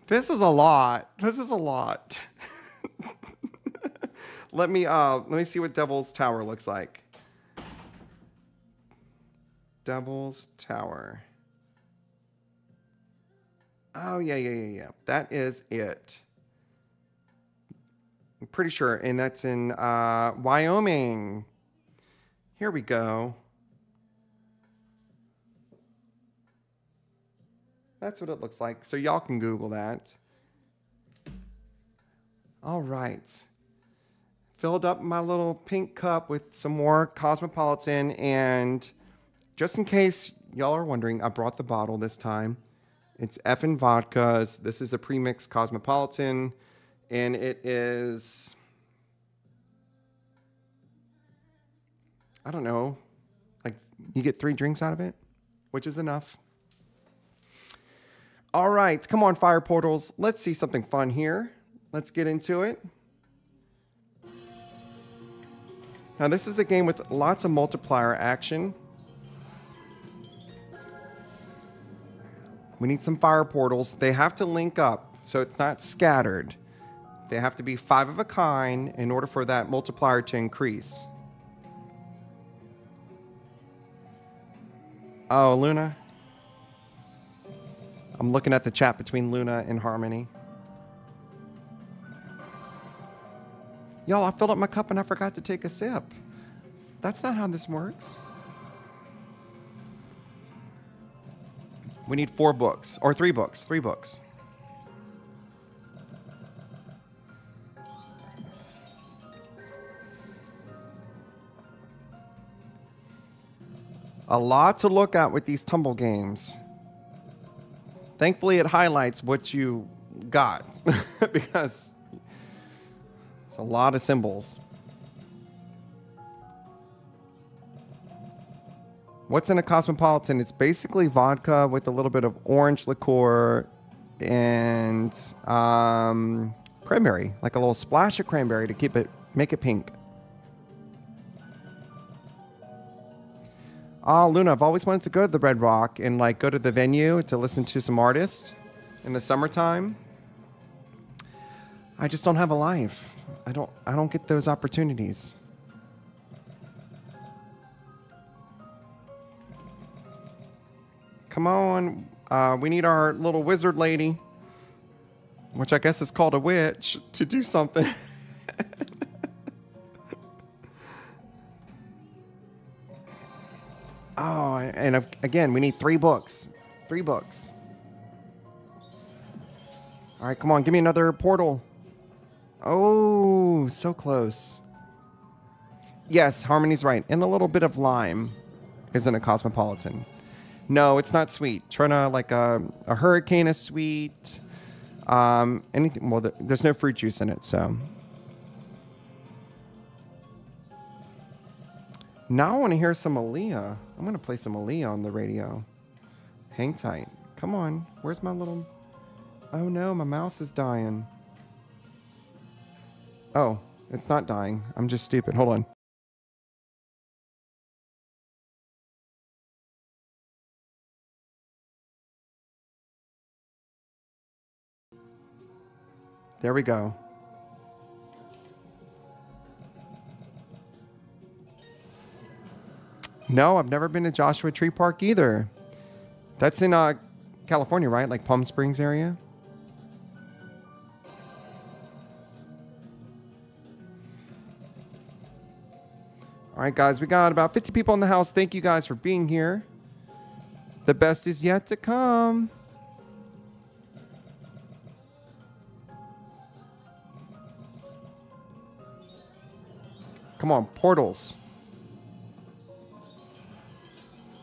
This is a lot. This is a lot. let me uh let me see what Devil's Tower looks like. Devil's Tower. Oh yeah, yeah, yeah, yeah. That is it. I'm pretty sure, and that's in uh, Wyoming. Here we go. That's what it looks like. So y'all can Google that. All right. Filled up my little pink cup with some more Cosmopolitan. And just in case y'all are wondering, I brought the bottle this time. It's Effen Vodkas. This is a premix Cosmopolitan. And it is I don't know, like you get three drinks out of it, which is enough. All right, come on, Fire Portals. Let's see something fun here. Let's get into it. Now, this is a game with lots of multiplier action. We need some fire portals. They have to link up, so it's not scattered. They have to be five of a kind in order for that multiplier to increase. Oh, Luna. I'm looking at the chat between Luna and Harmony. Y'all, I filled up my cup and I forgot to take a sip. That's not how this works. We need four books, or three books, three books. a lot to look at with these tumble games. Thankfully, it highlights what you got because it's a lot of symbols. What's in a cosmopolitan? It's basically vodka with a little bit of orange liqueur and um, cranberry, like a little splash of cranberry to keep it, make it pink. Oh, Luna, I've always wanted to go to the Red Rock and like go to the venue to listen to some artists in the summertime. I just don't have a life. I don't I don't get those opportunities. Come on. Uh, we need our little wizard lady, which I guess is called a witch, to do something. and again, we need three books. Three books. All right, come on, give me another portal. Oh, so close. Yes, Harmony's right. And a little bit of lime isn't a cosmopolitan. No, it's not sweet. Trying like a, a hurricane is sweet. Um, anything. Well, there's no fruit juice in it, so. Now I want to hear some Aaliyah. I'm going to play some Aaliyah on the radio. Hang tight. Come on. Where's my little. Oh no, my mouse is dying. Oh, it's not dying. I'm just stupid. Hold on. There we go. No, I've never been to Joshua Tree Park either. That's in uh, California, right? Like Palm Springs area? All right, guys, we got about 50 people in the house. Thank you guys for being here. The best is yet to come. Come on, portals.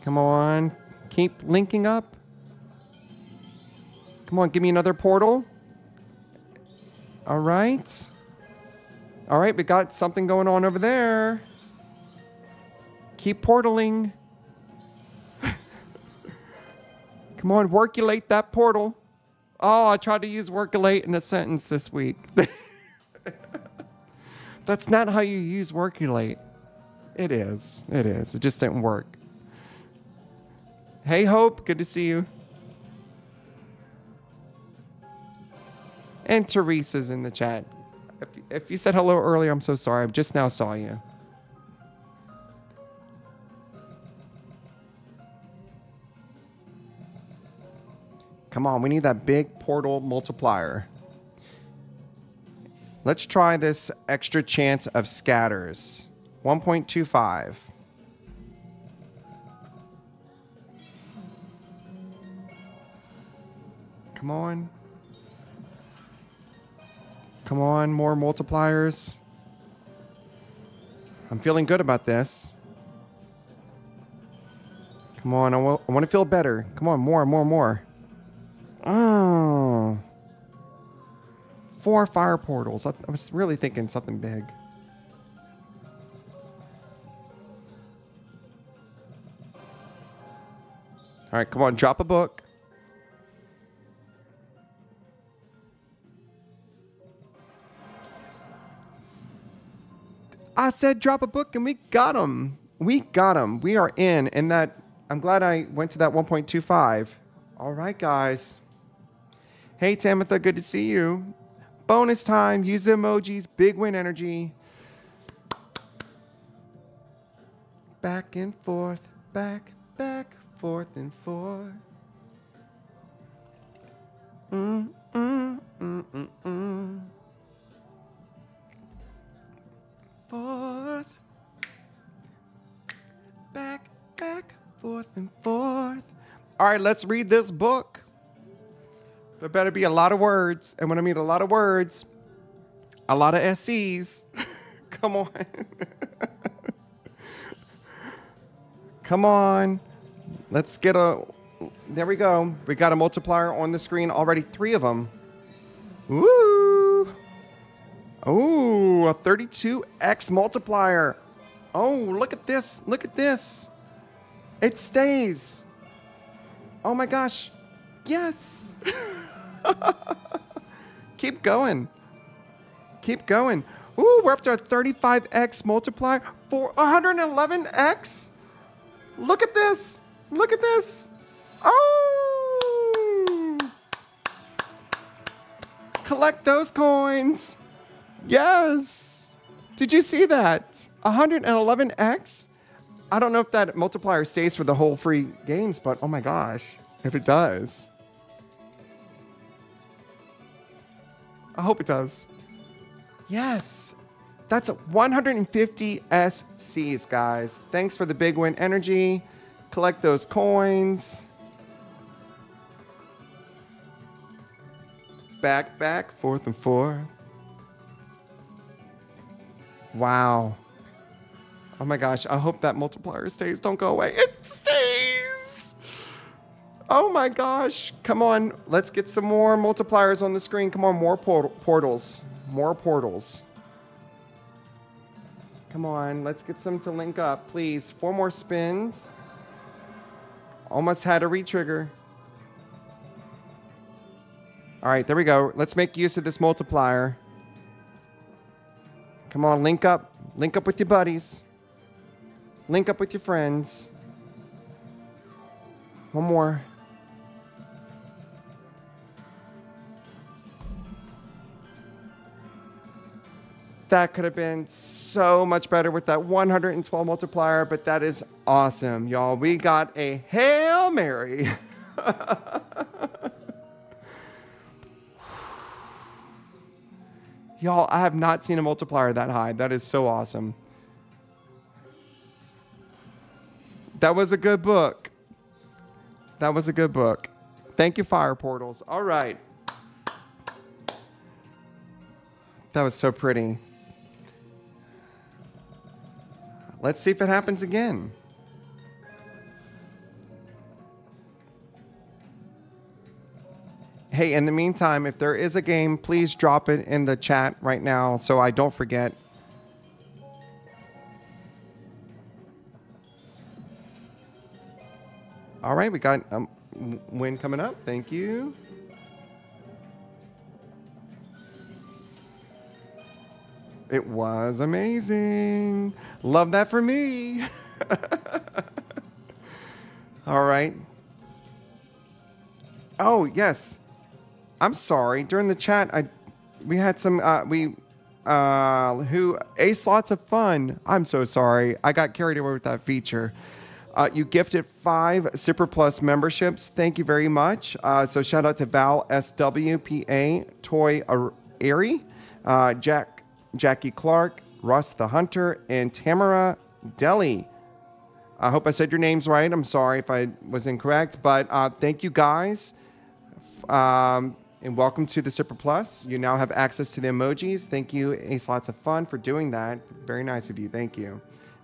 Come on. Keep linking up. Come on, give me another portal. All right. All right, we got something going on over there. Keep portaling. Come on, workulate that portal. Oh, I tried to use workulate in a sentence this week. That's not how you use Workulate. It is. It is. It just didn't work. Hey, Hope. Good to see you. And Teresa's in the chat. If, if you said hello earlier, I'm so sorry. I just now saw you. Come on, we need that big portal multiplier. Let's try this extra chance of scatters. 1.25. Come on. Come on, more multipliers. I'm feeling good about this. Come on, I want to feel better. Come on, more, more, more. Oh. Four fire portals. I, I was really thinking something big. All right, come on, drop a book. I said drop a book and we got them. We got them. We are in. And that, I'm glad I went to that 1.25. All right, guys. Hey, Tamitha, good to see you. Bonus time. Use the emojis. Big win energy. Back and forth. Back, back, forth and forth. Mm, mm, mm, mm, mm. Forth. Back, back, forth and forth. All right, let's read this book. There better be a lot of words. And when I mean a lot of words, a lot of SCs. Come on. Come on. Let's get a. There we go. We got a multiplier on the screen already. Three of them. Woo! Oh, a 32x multiplier. Oh, look at this. Look at this. It stays. Oh my gosh. Yes. Keep going. Keep going. Ooh, we're up to a 35x multiplier for 111x. Look at this. Look at this. Oh! Collect those coins. Yes. Did you see that? 111x? I don't know if that multiplier stays for the whole free games, but oh my gosh, if it does. I hope it does. Yes. That's 150 SCs, guys. Thanks for the big win energy. Collect those coins. Back, back, forth and forth. Wow. Oh my gosh, I hope that multiplier stays. Don't go away. It stays. Oh my gosh. Come on, let's get some more multipliers on the screen. Come on, more port portals. More portals. Come on, let's get some to link up, please. Four more spins. Almost had a retrigger. All right, there we go. Let's make use of this multiplier. Come on, link up. Link up with your buddies. Link up with your friends. One more. That could have been so much better with that 112 multiplier, but that is awesome, y'all. We got a Hail Mary. y'all, I have not seen a multiplier that high. That is so awesome. That was a good book. That was a good book. Thank you, Fire Portals. All right. That was so pretty. Let's see if it happens again. Hey, in the meantime, if there is a game, please drop it in the chat right now so I don't forget. All right, we got a um, win coming up. Thank you. It was amazing. Love that for me. All right. Oh, yes. I'm sorry. During the chat, I we had some uh, we uh, who ace lots of fun. I'm so sorry. I got carried away with that feature. Uh, you gifted five Super Plus memberships. Thank you very much. Uh, so shout out to Val SWPA, Toy Airy, uh, Jack Jackie Clark, Russ the Hunter, and Tamara Deli. I hope I said your names right. I'm sorry if I was incorrect, but uh, thank you guys. Um, and welcome to the Super Plus. You now have access to the emojis. Thank you, Ace Lots of Fun, for doing that. Very nice of you. Thank you.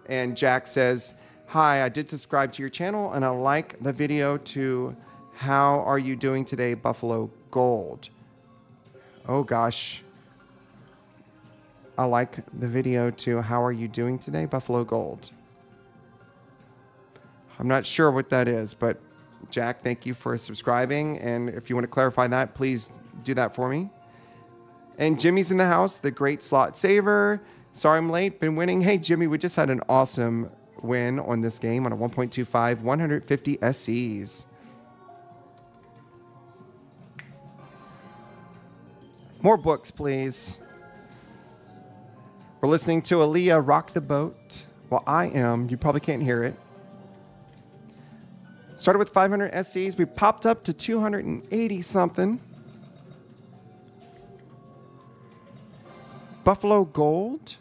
And Jack says, Hi, I did subscribe to your channel and I like the video to How Are You Doing Today, Buffalo Gold. Oh gosh. I like the video to How Are You Doing Today, Buffalo Gold. I'm not sure what that is, but Jack, thank you for subscribing. And if you want to clarify that, please do that for me. And Jimmy's in the house, the great slot saver. Sorry I'm late, been winning. Hey, Jimmy, we just had an awesome win on this game on a 1.25, 150 SCs. More books, please. We're listening to Aaliyah rock the boat. Well, I am. You probably can't hear it. Started with 500 SCs. We popped up to 280 something. Buffalo Gold.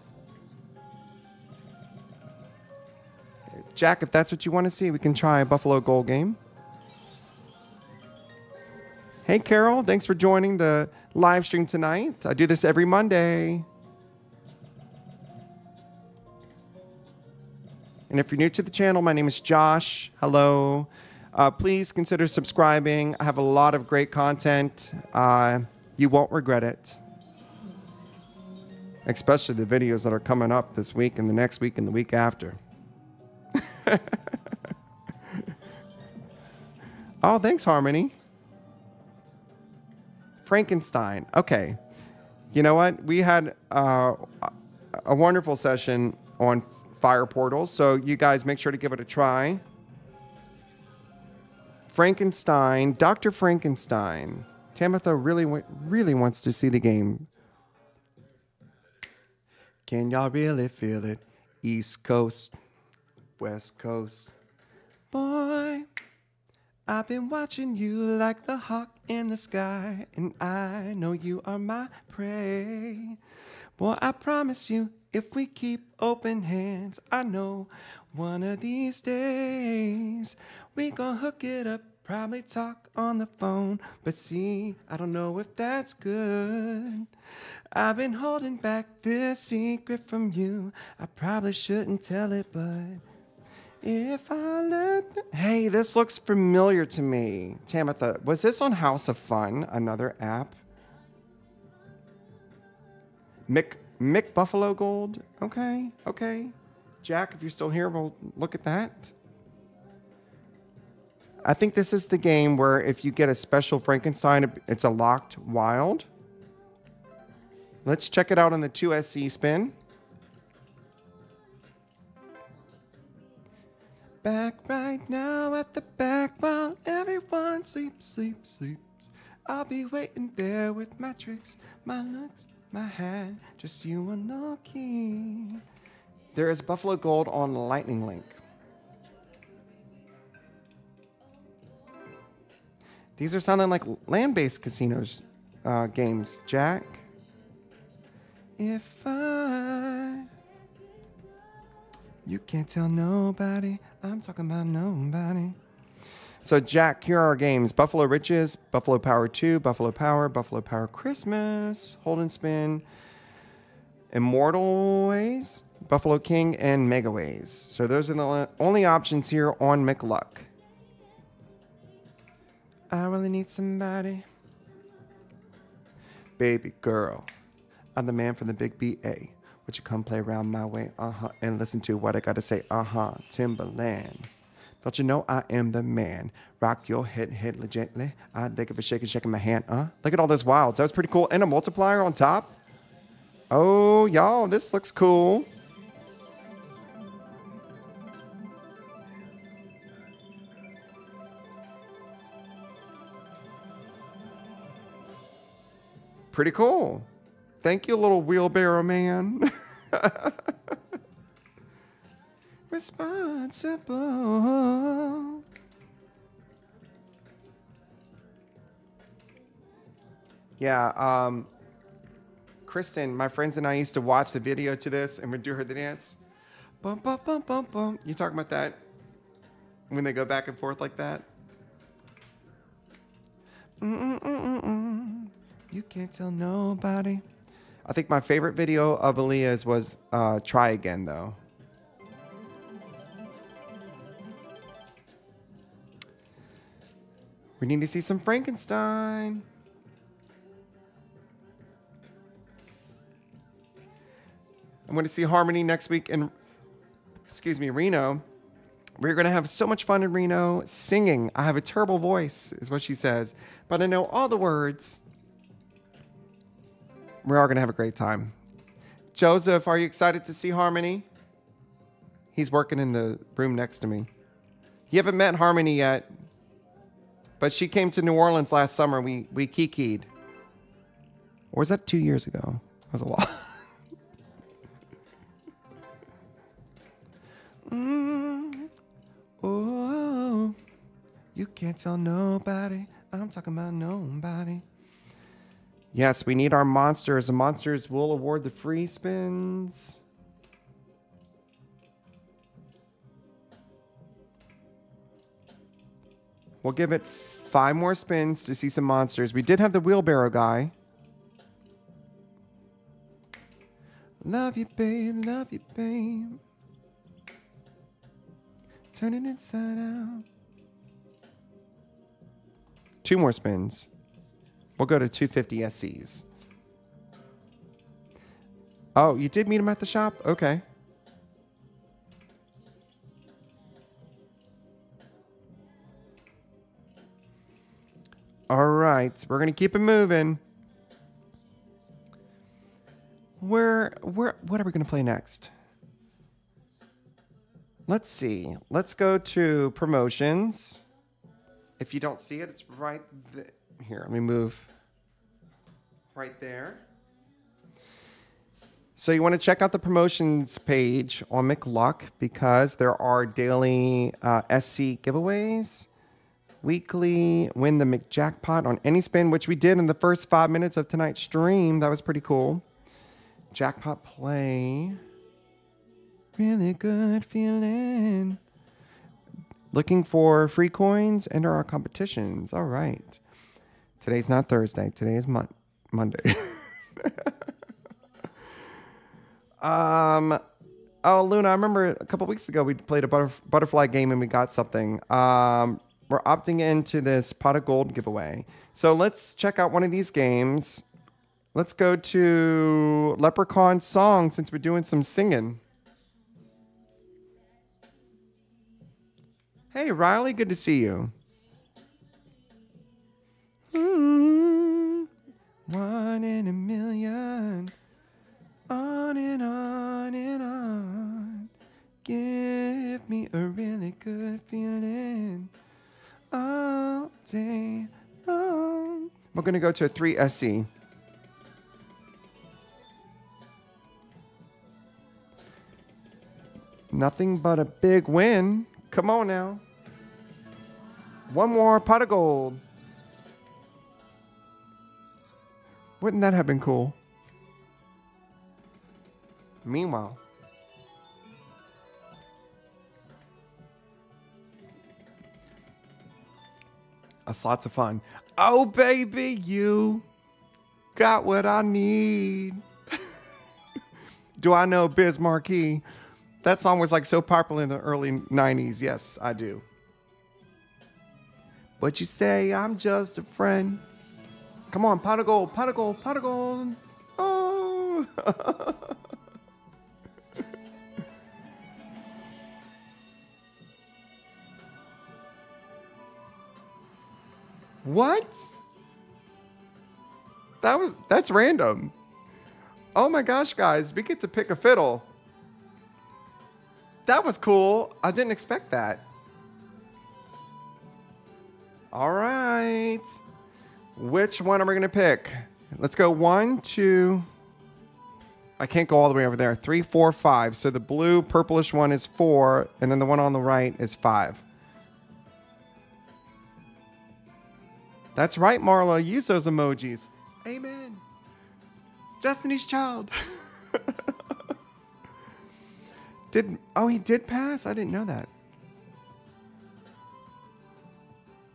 Jack, if that's what you want to see, we can try a Buffalo Gold game. Hey, Carol, thanks for joining the live stream tonight. I do this every Monday. And if you're new to the channel, my name is Josh. Hello. Uh, please consider subscribing. I have a lot of great content. Uh, you won't regret it. Especially the videos that are coming up this week and the next week and the week after. oh, thanks, Harmony. Frankenstein. Okay. You know what? We had uh, a wonderful session on fire portals. So you guys make sure to give it a try. Frankenstein, Dr. Frankenstein. Tamitha really, really wants to see the game. Can y'all really feel it? East Coast, West Coast. Boy, I've been watching you like the hawk in the sky, and I know you are my prey. Boy, I promise you, if we keep open hands, I know one of these days we gon' hook it up. Probably talk on the phone, but see, I don't know if that's good. I've been holding back this secret from you. I probably shouldn't tell it, but if I let. Hey, this looks familiar to me. Tamitha, was this on House of Fun, another app? Mick, Mick Buffalo Gold? Okay, okay. Jack, if you're still here, we'll look at that. I think this is the game where if you get a special Frankenstein, it's a locked wild. Let's check it out on the 2SC spin. Back right now at the back while everyone sleeps, sleeps, sleeps. I'll be waiting there with my tricks, my looks, my hat, just you and no key. There is Buffalo Gold on Lightning Link. These are sounding like land-based casinos uh, games, Jack. If I, you can't tell nobody. I'm talking about nobody. So, Jack, here are our games Buffalo Riches, Buffalo Power 2, Buffalo Power, Buffalo Power Christmas, Hold and Spin, Immortal Ways, Buffalo King, and Mega Ways. So, those are the only options here on McLuck. I really need somebody. Baby girl, I'm the man from the big VA. Would you come play around my way? Uh huh. And listen to what I got to say. Uh huh. Timbaland. Don't you know I am the man? Rock your head, head legitly. I think of a shaking, shaking my hand. Uh, look at all those wilds. That was pretty cool. And a multiplier on top. Oh, y'all, this looks cool. Pretty cool. Thank you, little wheelbarrow man. Responsible. Yeah, um, Kristen, my friends and I used to watch the video to this and we'd do her the dance. Bum, bum, bum, bum, bum. You talking about that? When they go back and forth like that? Mm-mm-mm-mm. You can't tell nobody. I think my favorite video of Aaliyah's was uh, Try Again, though. We need to see some Frankenstein. I'm going to see Harmony next week in, excuse me, Reno. We're going to have so much fun in Reno singing. I have a terrible voice, is what she says, but I know all the words. We are going to have a great time. Joseph, are you excited to see Harmony? He's working in the room next to me. You haven't met Harmony yet, but she came to New Orleans last summer. We we kikied. Or was that two years ago? That was a while. mm, oh, you can't tell nobody. I'm talking about nobody. Yes, we need our monsters. The monsters will award the free spins. We'll give it five more spins to see some monsters. We did have the wheelbarrow guy. Love you, babe. Love you, babe. Turn it inside out. Two more spins. We'll go to 250 SCs. Oh, you did meet him at the shop? Okay. All right, we're gonna keep it moving. Where, where, what are we gonna play next? Let's see. Let's go to promotions. If you don't see it, it's right th- here. Let me move right there. So you want to check out the promotions page on McLuck because there are daily uh, SC giveaways, weekly win the McJackpot on any spin, which we did in the first five minutes of tonight's stream. That was pretty cool. Jackpot play. Really good feeling. Looking for free coins? Enter our competitions. All right. Today's not Thursday. Today is Mon- Monday. um, oh, Luna, I remember a couple weeks ago we played a butterf- butterfly game and we got something. Um, we're opting into this pot of gold giveaway. So let's check out one of these games. Let's go to Leprechaun Song since we're doing some singing. Hey, Riley, good to see you. Mm, one in a million. On and on and on. Give me a really good feeling. All day long. We're going to go to a 3SC. Nothing but a big win. Come on now. One more pot of gold. Wouldn't that have been cool? Meanwhile, that's lots of fun. Oh, baby, you got what I need. Do I know Biz Markie? That song was like so popular in the early 90s. Yes, I do. But you say I'm just a friend. Come on, pot of gold, pot of gold, pot of gold. Oh. what? That was that's random. Oh my gosh, guys, we get to pick a fiddle. That was cool. I didn't expect that. All right. Which one are we going to pick? Let's go one, two. I can't go all the way over there. Three, four, five. So the blue, purplish one is four, and then the one on the right is five. That's right, Marla. Use those emojis. Amen. Destiny's Child. did oh he did pass? I didn't know that.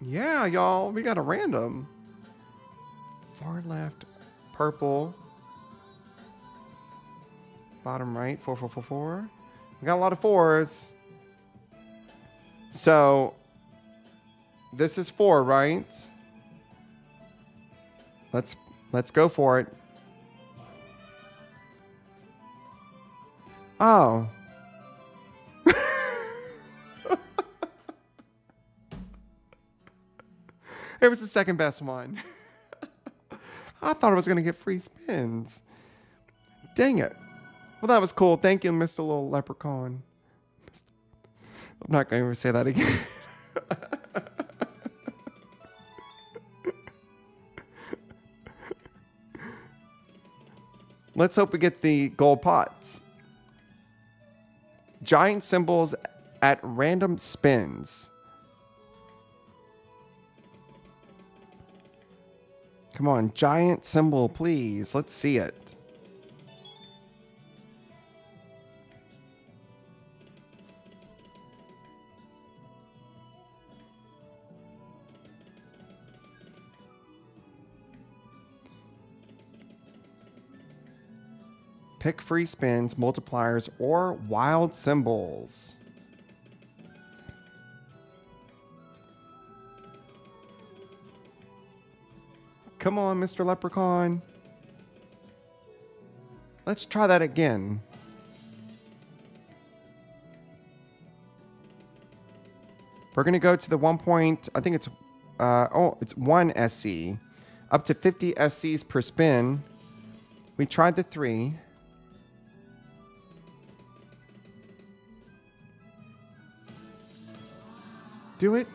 Yeah, y'all, we got a random. Far left, purple. Bottom right, four, four, four, four. We got a lot of fours. So this is four, right? Let's let's go for it. Oh. it was the second best one. I thought I was going to get free spins. Dang it. Well, that was cool. Thank you, Mr. Little Leprechaun. I'm not going to say that again. Let's hope we get the gold pots. Giant symbols at random spins. Come on, giant symbol, please. Let's see it. Pick free spins, multipliers, or wild symbols. Come on, Mr. Leprechaun. Let's try that again. We're going to go to the one point, I think it's, uh, oh, it's one SC. Up to 50 SCs per spin. We tried the three. Do it.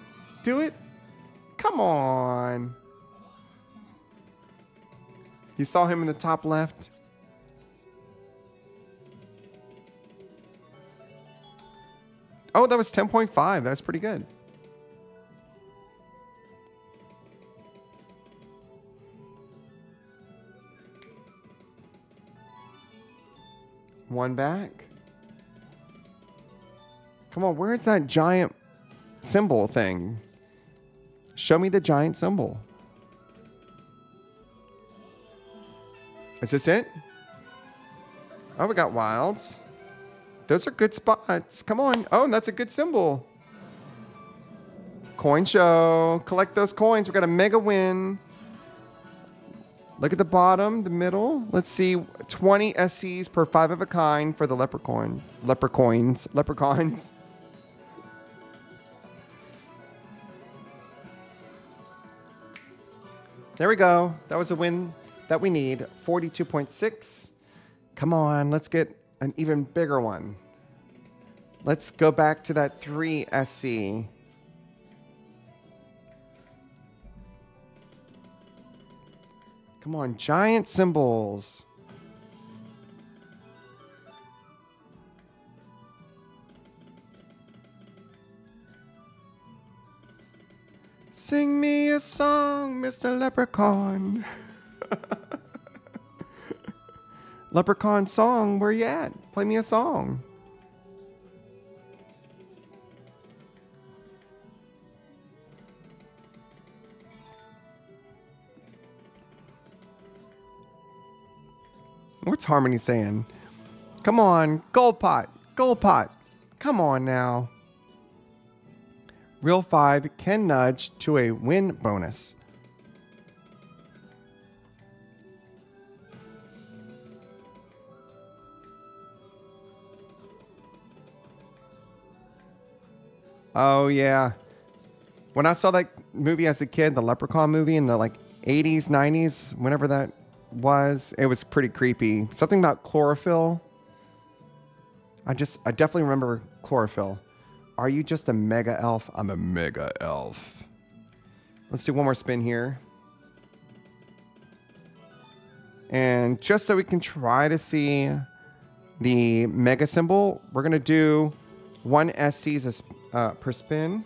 Do it. Come on. You saw him in the top left? Oh, that was 10.5. That's pretty good. One back. Come on, where's that giant symbol thing? Show me the giant symbol. Is this it? Oh, we got wilds. Those are good spots. Come on. Oh, and that's a good symbol. Coin show. Collect those coins. We got a mega win. Look at the bottom, the middle. Let's see. 20 SCs per five of a kind for the leprechaun. Leprechauns. Leprechauns. There we go. That was a win that we need. 42.6. Come on, let's get an even bigger one. Let's go back to that 3 SC. Come on, giant symbols. Sing me a song, Mr. Leprechaun. Leprechaun song, where you at? Play me a song. What's Harmony saying? Come on, gold pot, gold pot. Come on now. Real 5 can nudge to a win bonus. Oh yeah. When I saw that movie as a kid, the Leprechaun movie in the like 80s, 90s, whenever that was, it was pretty creepy. Something about chlorophyll. I just I definitely remember chlorophyll. Are you just a mega elf? I'm a mega elf. Let's do one more spin here. And just so we can try to see the mega symbol, we're going to do one SCs uh, per spin.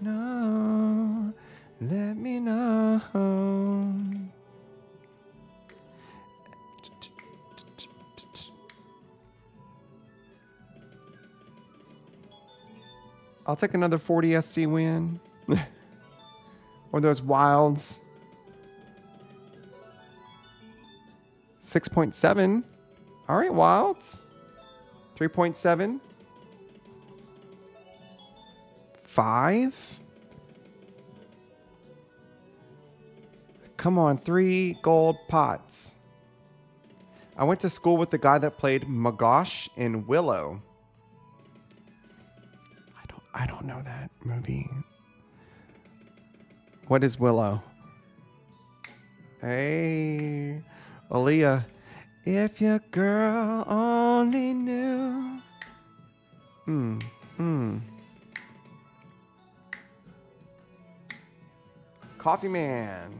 No, let me know. I'll take another 40 SC win. or those wilds. 6.7. All right, wilds. 3.7. 5. Come on, three gold pots. I went to school with the guy that played Magosh in Willow. I don't I don't know that movie. What is Willow? Hey, Aaliyah. If your girl only knew. Hmm. Hmm. Coffee Man.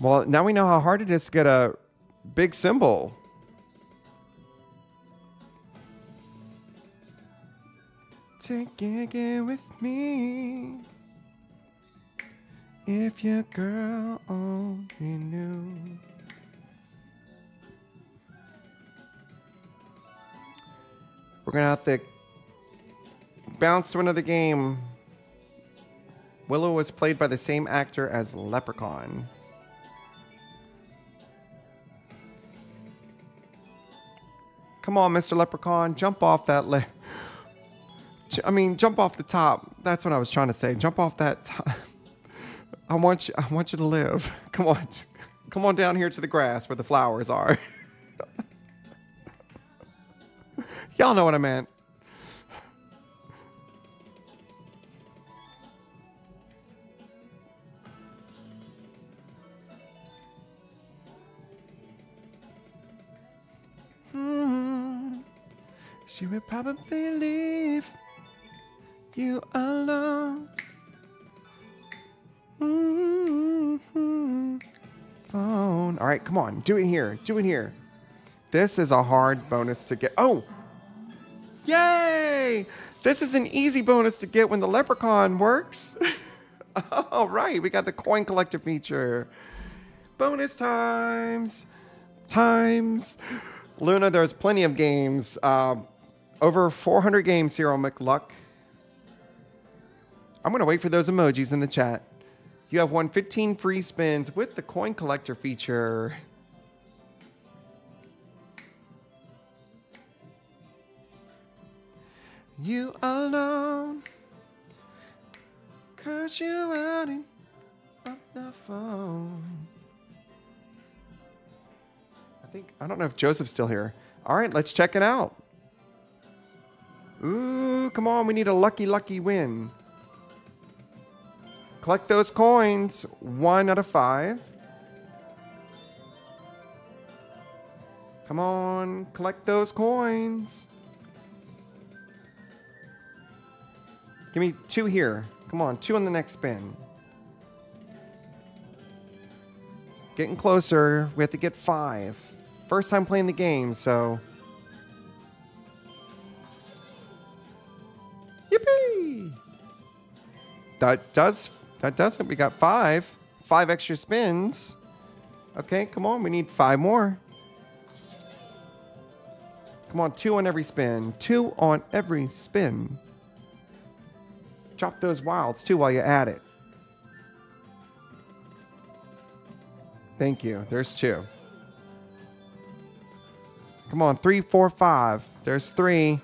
Well, now we know how hard it is to get a big symbol. Take it with me. If your girl only knew. We're gonna have to bounce to another game. Willow was played by the same actor as Leprechaun. Come on, Mr. Leprechaun, jump off that le- I mean, jump off the top. That's what I was trying to say. Jump off that top. I want you I want you to live. Come on. Come on down here to the grass where the flowers are. Y'all know what I meant. Hmm. She would probably leave you alone. Phone. All right, come on. Do it here. Do it here. This is a hard bonus to get. Oh! Yay! This is an easy bonus to get when the leprechaun works. All right, we got the coin collector feature. Bonus times. Times. Luna, there's plenty of games. Uh, over 400 games here on McLuck. I'm going to wait for those emojis in the chat. You have won 15 free spins with the coin collector feature. You alone. Cause you out on the phone. I think, I don't know if Joseph's still here. All right, let's check it out. Ooh, come on, we need a lucky, lucky win. Collect those coins. One out of five. Come on, collect those coins. Give me two here. Come on, two on the next spin. Getting closer. We have to get five. First time playing the game, so. Yippee! That does that does it. We got five. Five extra spins. Okay, come on. We need five more. Come on, two on every spin. Two on every spin. Drop those wilds too while you add it. Thank you. There's two. Come on, three, four, five. There's three.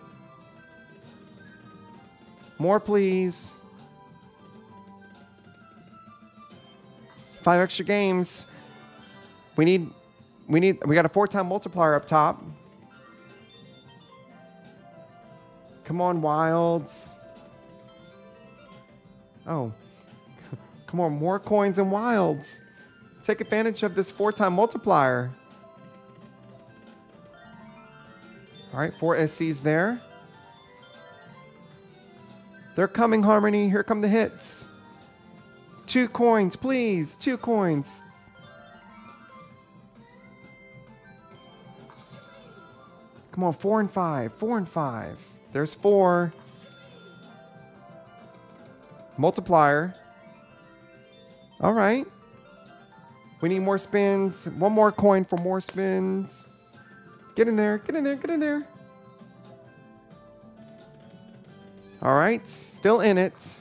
More, please. Five extra games. We need, we need, we got a four-time multiplier up top. Come on, Wilds. Oh, come on, more coins and Wilds. Take advantage of this four-time multiplier. All right, four SCs there. They're coming, Harmony. Here come the hits. Two coins, please. Two coins. Come on, four and five. Four and five. There's four. Multiplier. All right. We need more spins. One more coin for more spins. Get in there. Get in there. Get in there. All right. Still in it.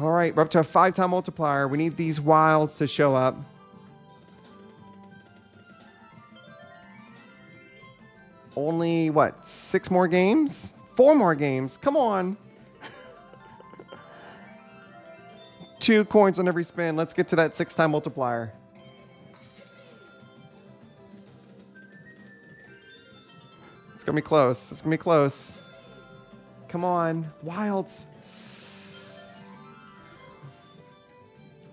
All right, we're up to a five time multiplier. We need these wilds to show up. Only, what, six more games? Four more games. Come on. Two coins on every spin. Let's get to that six time multiplier. It's going to be close. It's going to be close. Come on. Wilds.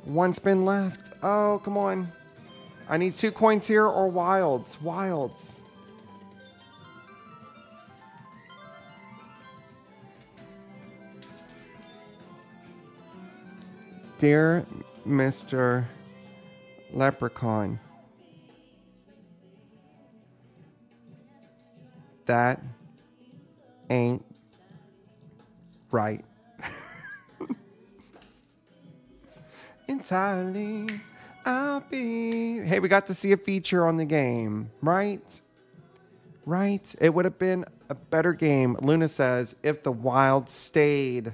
One spin left. Oh, come on. I need two coins here or wilds. Wilds. Dear Mr. Leprechaun, that ain't right. Entirely. I'll be. Hey, we got to see a feature on the game, right? Right? It would have been a better game, Luna says, if the wild stayed.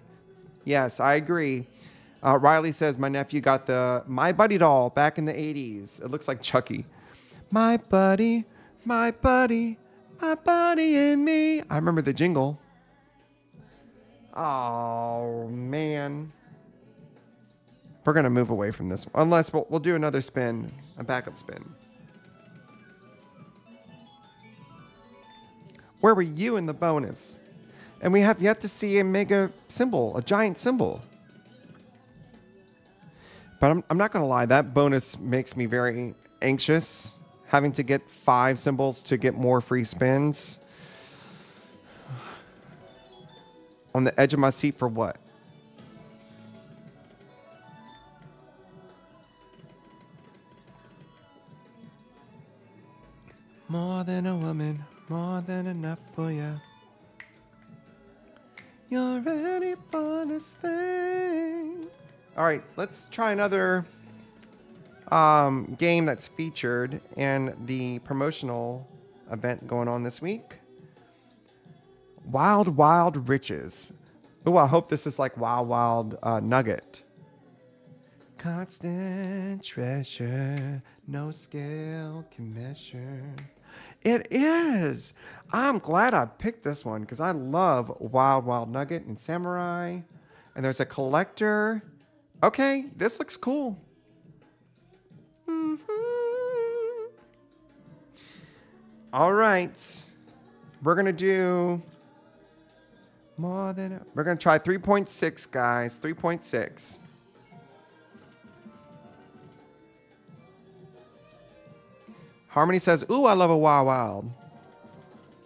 Yes, I agree. Uh, Riley says, My nephew got the My Buddy doll back in the 80s. It looks like Chucky. My buddy, my buddy, my buddy and me. I remember the jingle. Oh, man. We're going to move away from this. Unless we'll, we'll do another spin, a backup spin. Where were you in the bonus? And we have yet to see a mega symbol, a giant symbol. But I'm, I'm not going to lie, that bonus makes me very anxious. Having to get five symbols to get more free spins. On the edge of my seat for what? More than a woman, more than enough for you. You're ready for this thing. All right, let's try another um, game that's featured in the promotional event going on this week. Wild Wild Riches. Oh, I hope this is like Wild Wild uh, Nugget. Constant treasure, no scale can measure. It is. I'm glad I picked this one because I love Wild Wild Nugget and Samurai. And there's a collector. Okay, this looks cool. Mm-hmm. All right. We're going to do more than. We're going to try 3.6, guys. 3.6. Harmony says, Ooh, I love a Wild Wild.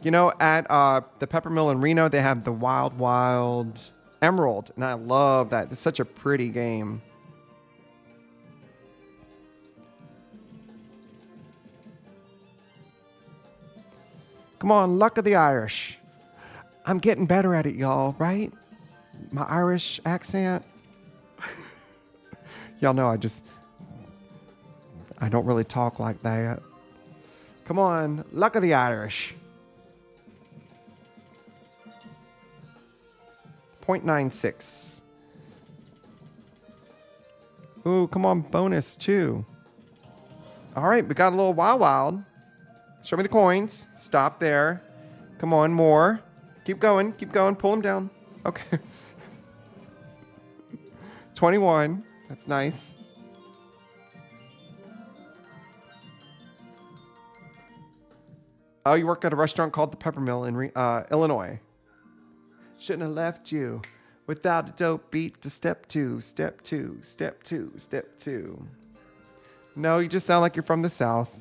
You know, at uh, the Peppermill in Reno, they have the Wild Wild Emerald, and I love that. It's such a pretty game. Come on, luck of the Irish. I'm getting better at it, y'all, right? My Irish accent. y'all know I just, I don't really talk like that. Come on, luck of the Irish. 0.96. Ooh, come on, bonus too. All right, we got a little wild wild. Show me the coins. Stop there. Come on, more. Keep going, keep going. Pull them down. Okay. 21. That's nice. Oh, you work at a restaurant called the Peppermill in uh, Illinois. Shouldn't have left you without a dope beat to step two, step two, step two, step two. No, you just sound like you're from the South.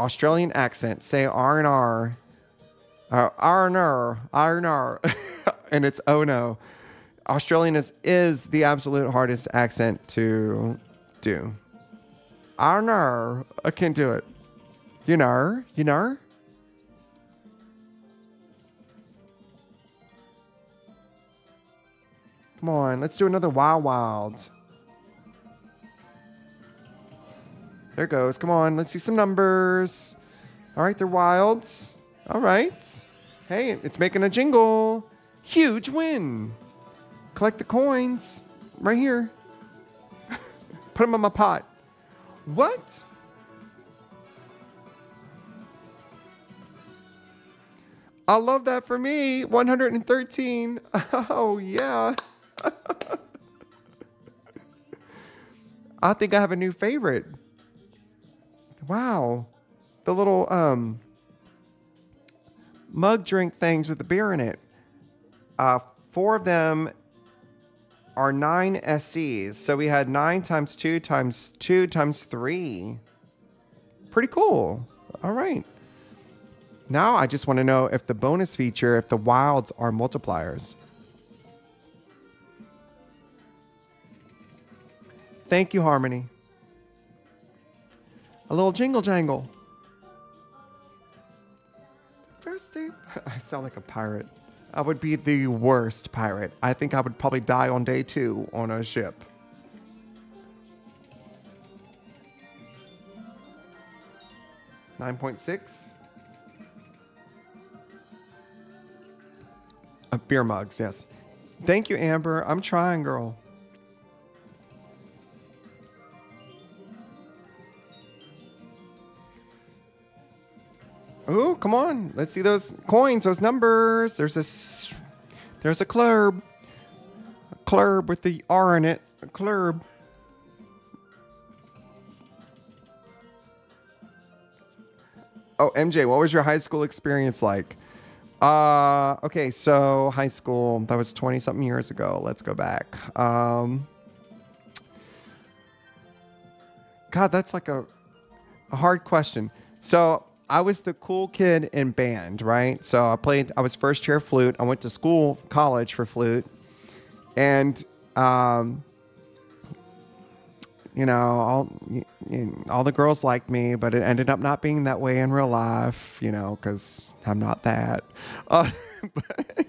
Australian accent. Say R and R. Uh, R and R. R and R. And it's oh no. Australian is, is the absolute hardest accent to do. I know. I can't do it. You know? You know? Come on, let's do another Wild Wild. There goes. Come on, let's see some numbers. All right, they're wilds. All right. Hey, it's making a jingle. Huge win. Collect the coins right here. Put them in my pot. What? I love that for me. 113. Oh, yeah. I think I have a new favorite. Wow. The little um mug drink things with the beer in it. Uh, four of them are nine SCs. So we had nine times two times two times three. Pretty cool. All right. Now I just want to know if the bonus feature, if the wilds are multipliers. Thank you, Harmony. A little jingle jangle. First. I sound like a pirate. I would be the worst pirate. I think I would probably die on day two on a ship. Nine point six. Uh, beer mugs, yes. Thank you, Amber. I'm trying, girl. Oh, come on. Let's see those coins, those numbers. There's a, there's a club. A club with the R in it. A club. Oh, MJ, what was your high school experience like? Uh, okay, so high school, that was 20 something years ago. Let's go back. Um, God, that's like a, a hard question. So I was the cool kid in band, right? So I played. I was first chair flute. I went to school, college for flute, and um, you know, all y- y- all the girls liked me, but it ended up not being that way in real life. You know, because I'm not that. Uh, but,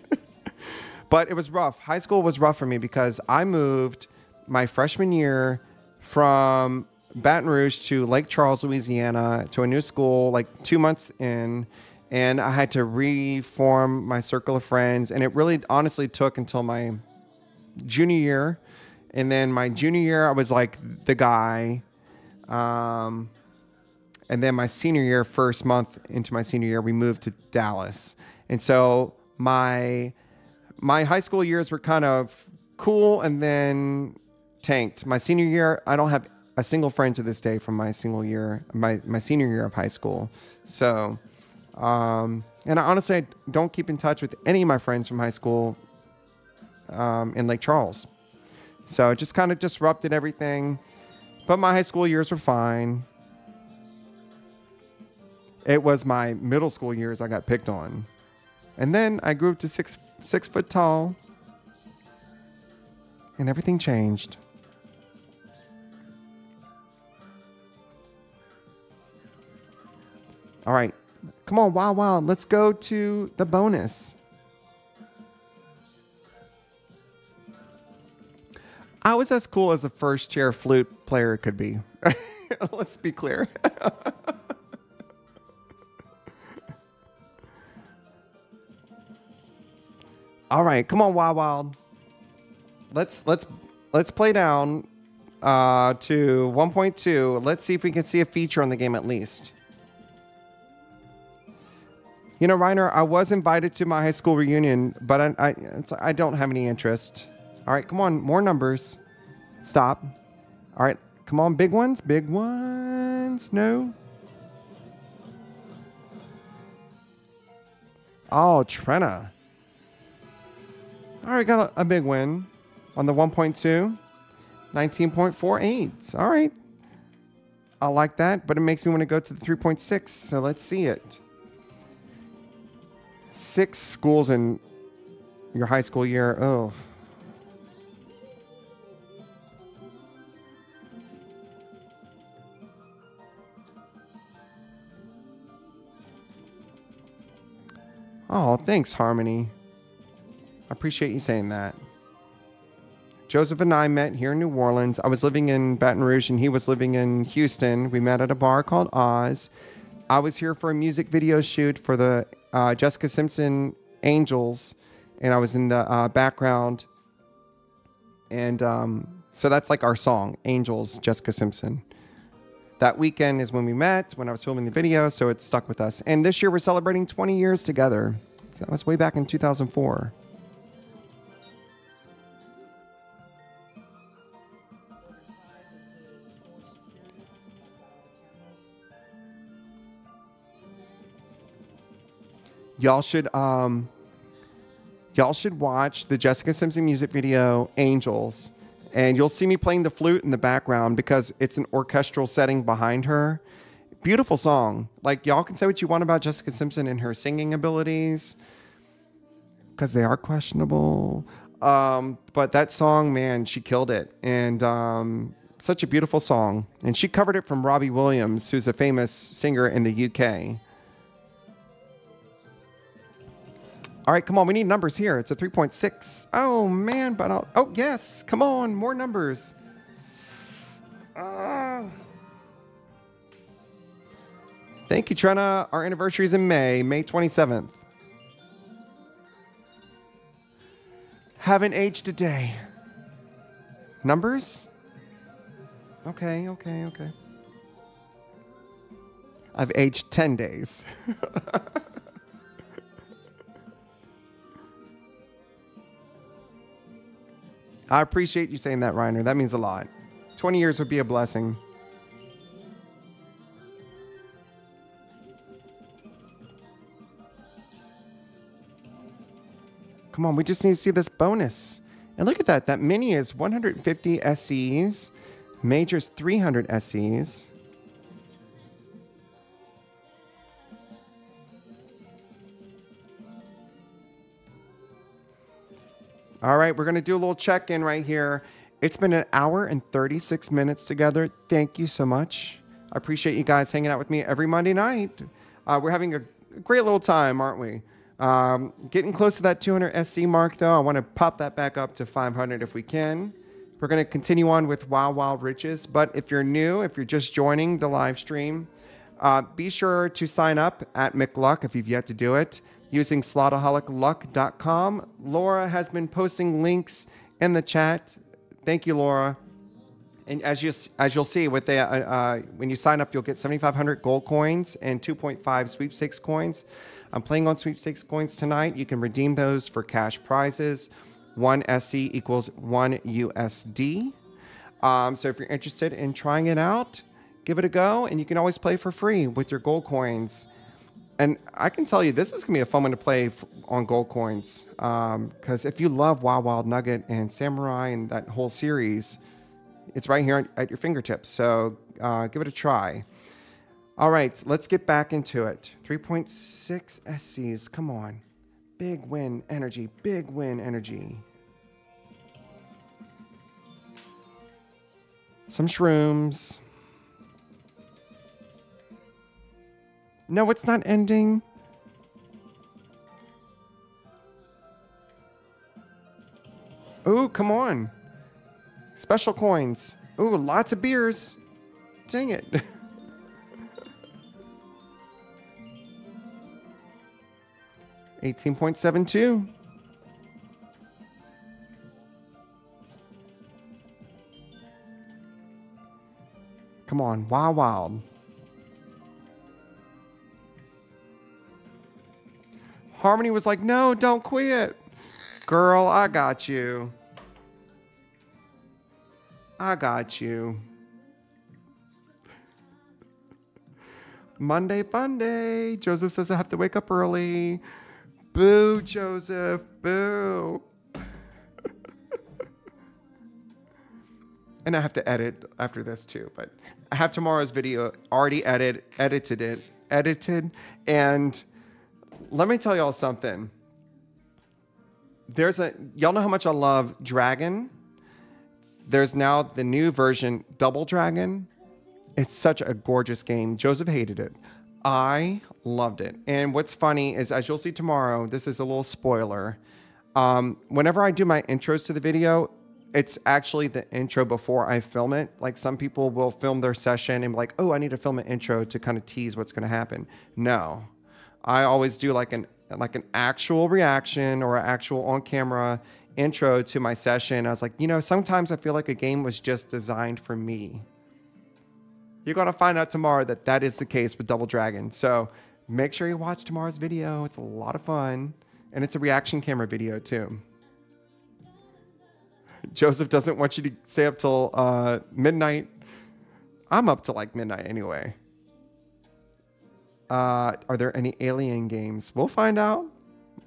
but it was rough. High school was rough for me because I moved my freshman year from Baton Rouge to Lake Charles, Louisiana, to a new school like two months in. And I had to reform my circle of friends. And it really honestly took until my junior year. And then my junior year, I was like the guy. Um, and then my senior year, first month into my senior year, we moved to Dallas. And so my my high school years were kind of cool and then tanked. My senior year, I don't have a single friend to this day from my single year, my, my senior year of high school. So, um, and I honestly I don't keep in touch with any of my friends from high school um, in Lake Charles. So it just kind of disrupted everything. But my high school years were fine. It was my middle school years I got picked on. And then I grew up to six six foot tall. And everything changed. All right. Come on, wow, wow. Let's go to the bonus. I was as cool as a first chair flute player could be. Let's be clear. All right, come on, Wild Wild. Let's let's let's play down uh, to 1.2. Let's see if we can see a feature on the game at least. You know, Reiner, I was invited to my high school reunion, but I I, I don't have any interest. All right, come on, more numbers. Stop. All right, come on, big ones, big ones. No. Oh, Trena. All right, got a, a big win on the 1.2. 19.48. All right. I like that, but it makes me want to go to the 3.6. So let's see it. Six schools in your high school year. Oh. Oh, thanks, Harmony. I appreciate you saying that. Joseph and I met here in New Orleans. I was living in Baton Rouge and he was living in Houston. We met at a bar called Oz. I was here for a music video shoot for the uh, Jessica Simpson Angels, and I was in the uh, background. And um, so that's like our song, Angels, Jessica Simpson. That weekend is when we met, when I was filming the video, so it stuck with us. And this year we're celebrating 20 years together. So that was way back in 2004. Y'all should um y'all should watch the Jessica Simpson music video Angels and you'll see me playing the flute in the background because it's an orchestral setting behind her. Beautiful song. Like y'all can say what you want about Jessica Simpson and her singing abilities because they are questionable. Um, but that song, man, she killed it. And um, such a beautiful song. And she covered it from Robbie Williams, who's a famous singer in the UK. All right, come on. We need numbers here. It's a 3.6. Oh, man. But I'll, oh, yes. Come on. More numbers. Uh, thank you, Trena. Our anniversary is in May, May 27th. Haven't aged a day. Numbers? Okay, okay, okay. I've aged 10 days. I appreciate you saying that, Reiner. That means a lot. 20 years would be a blessing. Come on, we just need to see this bonus. And look at that. That mini is 150 SCs, major's 300 SCs. All right, we're going to do a little check in right here. It's been an hour and 36 minutes together. Thank you so much. I appreciate you guys hanging out with me every Monday night. Uh, we're having a great little time, aren't we? Um, getting close to that 200 SC mark, though. I want to pop that back up to 500 if we can. We're going to continue on with Wild Wild Riches. But if you're new, if you're just joining the live stream, uh, be sure to sign up at McLuck if you've yet to do it using slotaholicluck.com. Laura has been posting links in the chat. Thank you, Laura. And as you as you'll see, with the uh, uh, when you sign up, you'll get 7,500 gold coins and 2.5 sweepstakes coins. I'm playing on sweepstakes coins tonight. You can redeem those for cash prizes. One SC equals one USD. Um, so if you're interested in trying it out, give it a go, and you can always play for free with your gold coins. And I can tell you, this is gonna be a fun one to play on gold coins. Because um, if you love Wild Wild Nugget and Samurai and that whole series, it's right here at your fingertips. So uh, give it a try. All right, let's get back into it. 3.6 SCs, come on. Big win energy, big win energy. Some shrooms. No, it's not ending. Ooh, come on. Special coins. Ooh, lots of beers. Dang it. Eighteen point seven two. Come on, wild wild. Harmony was like, no, don't quit. Girl, I got you. I got you. Monday fun day. Joseph says I have to wake up early. Boo, Joseph. Boo. and I have to edit after this too, but I have tomorrow's video already edited, edited it, edited, and let me tell y'all something. There's a y'all know how much I love Dragon. There's now the new version Double Dragon. It's such a gorgeous game. Joseph hated it. I loved it. And what's funny is, as you'll see tomorrow, this is a little spoiler. Um, whenever I do my intros to the video, it's actually the intro before I film it. Like some people will film their session and be like, oh, I need to film an intro to kind of tease what's going to happen. No, I always do like an like an actual reaction or an actual on camera intro to my session. I was like, you know, sometimes I feel like a game was just designed for me. You're gonna find out tomorrow that that is the case with Double Dragon. So make sure you watch tomorrow's video. It's a lot of fun, and it's a reaction camera video too. Joseph doesn't want you to stay up till uh, midnight. I'm up till like midnight anyway. Uh, are there any alien games? We'll find out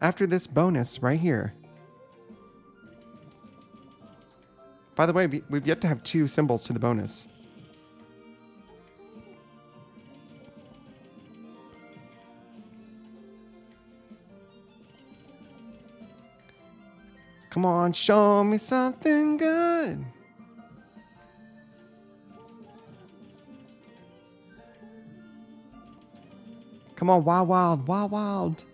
after this bonus right here. By the way, we've yet to have two symbols to the bonus. Come on, show me something good. Come on, wild, wild, wild, wild.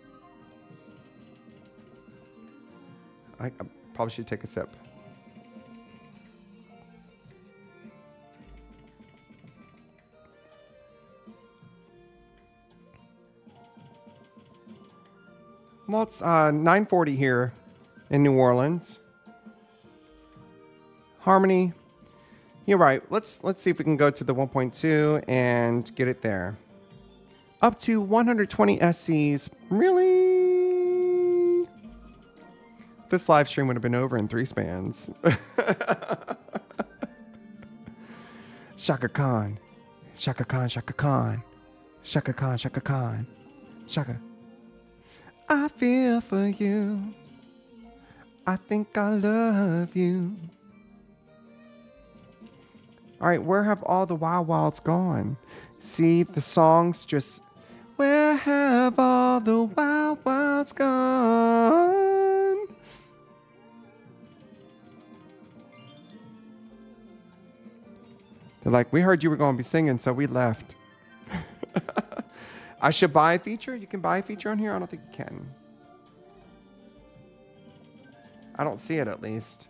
I, I probably should take a sip. Well, it's uh, 9:40 here in New Orleans. Harmony, you're right. Let's let's see if we can go to the 1.2 and get it there up to 120 SCs. Really? This live stream would have been over in three spans. Chaka Khan. Chaka Khan, Chaka Khan. Chaka Khan, Chaka Khan. Chaka. I feel for you. I think I love you. All right, where have all the Wild Wilds gone? See, the songs just where have all the wild wilds gone? They're like, we heard you were going to be singing, so we left. I should buy a feature? You can buy a feature on here? I don't think you can. I don't see it at least.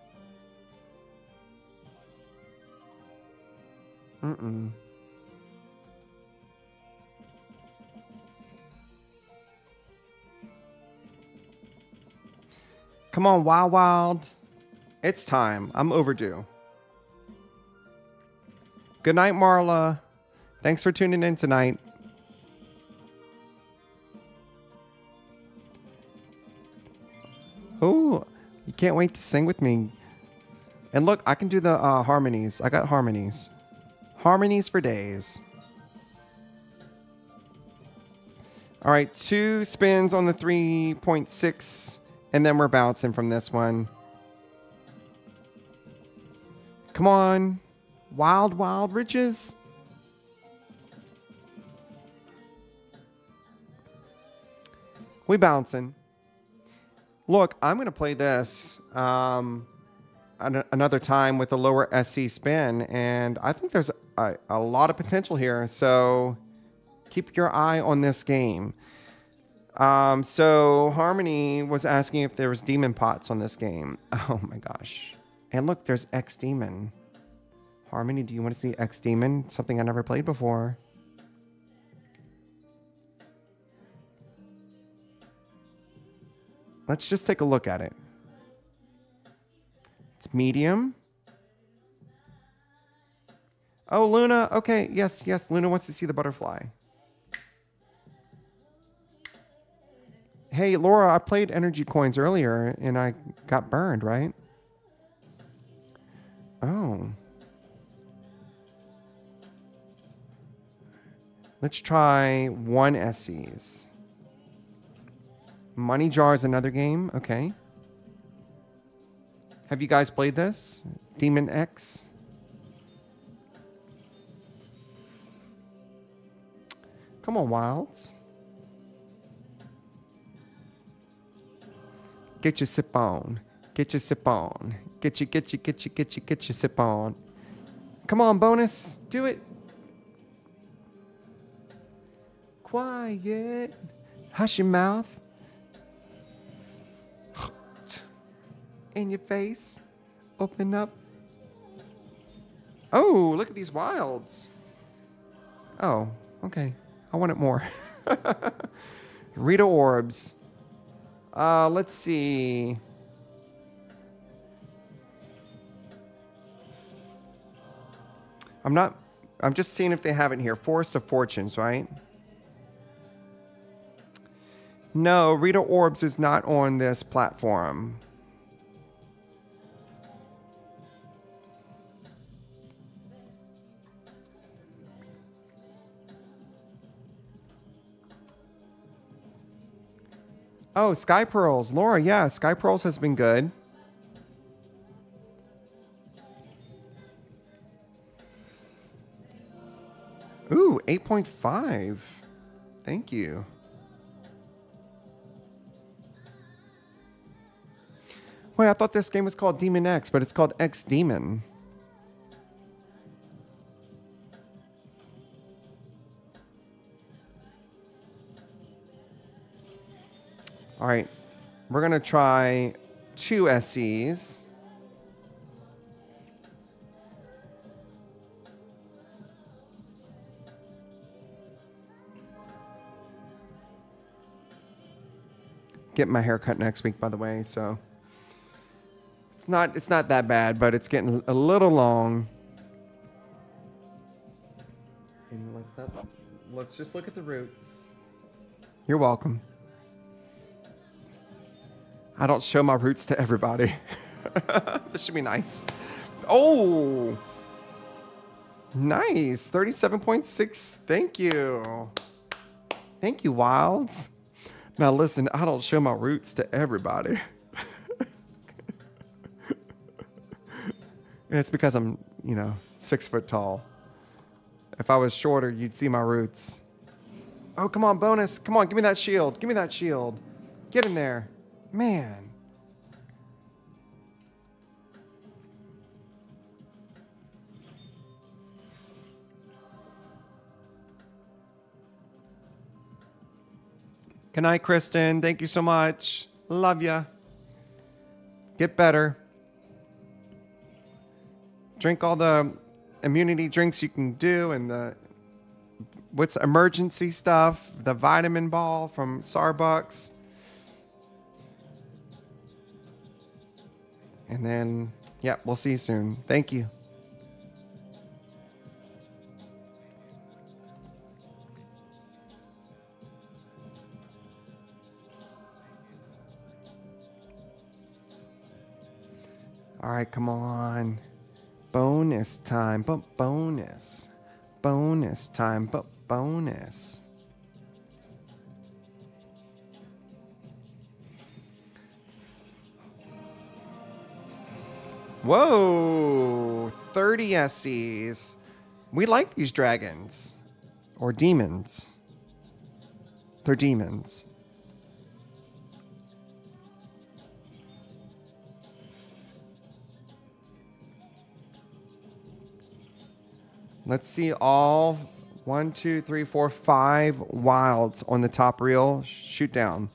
Mm-mm. Come on, Wild Wild. It's time. I'm overdue. Good night, Marla. Thanks for tuning in tonight. Oh, you can't wait to sing with me. And look, I can do the uh, harmonies. I got harmonies. Harmonies for days. All right, two spins on the 3.6, and then we're bouncing from this one. Come on. Wild, wild riches. We bouncing. Look, I'm going to play this um, an another time with a lower SC spin, and I think there's a, a lot of potential here. So keep your eye on this game. Um, so Harmony was asking if there was demon pots on this game. Oh my gosh. And look, there's X Demon. Harmony, do you want to see X Demon? Something I never played before. Let's just take a look at it. It's medium. Oh, Luna. Okay, yes, yes. Luna wants to see the butterfly. Hey, Laura, I played energy coins earlier and I got burned, right? Oh. Let's try one SCs. Money Jar is another game. Okay. Have you guys played this? Demon X? Come on, Wilds. Get your sip on. Get your sip on. Get you, get you, get you, get you, get your sip on. Come on, bonus. Do it. Quiet. Hush your mouth. In your face. Open up. Oh, look at these wilds. Oh, okay. I want it more. Rita orbs. Uh, let's see. I'm not, I'm just seeing if they have it here. Forest of Fortunes, right? No, Rita Orbs is not on this platform. Oh, Sky Pearls. Laura, yeah, Sky Pearls has been good. Ooh, 8.5. Thank you. Wait, I thought this game was called Demon X, but it's called X Demon. All right, we're gonna try two SCs. Get my hair cut next week, by the way, so it's not it's not that bad, but it's getting a little long. And let's, let's just look at the roots. You're welcome. I don't show my roots to everybody. this should be nice. Oh, nice. 37.6. Thank you. Thank you, Wilds. Now, listen, I don't show my roots to everybody. and it's because I'm, you know, six foot tall. If I was shorter, you'd see my roots. Oh, come on, bonus. Come on, give me that shield. Give me that shield. Get in there. Man. Good night, Kristen. Thank you so much. Love ya. Get better. Drink all the immunity drinks you can do and the what's emergency stuff, the vitamin ball from Starbucks. And then, yeah, we'll see you soon. Thank you. All right, come on. Bonus time, but bonus. Bonus time, but bonus. Whoa, 30 SCs. We like these dragons. Or demons. They're demons. Let's see all one, two, three, four, five wilds on the top reel. Shoot down.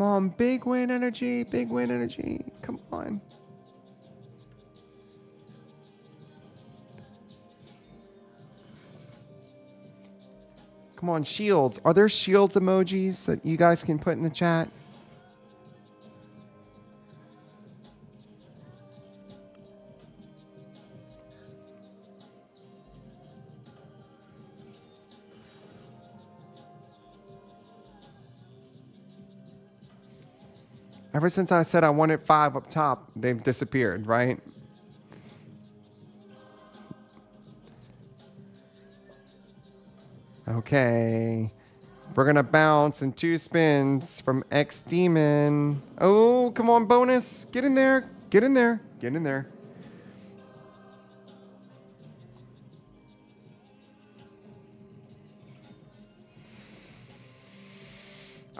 Come on, big win energy, big win energy. Come on. Come on, shields. Are there shields emojis that you guys can put in the chat? Ever since I said I wanted five up top, they've disappeared, right? Okay. We're going to bounce in two spins from X Demon. Oh, come on, bonus. Get in there. Get in there. Get in there.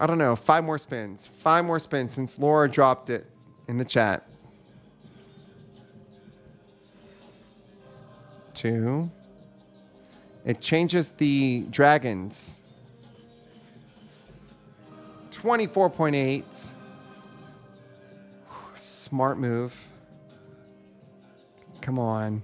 I don't know. Five more spins. Five more spins since Laura dropped it in the chat. Two. It changes the dragons. 24.8. Smart move. Come on.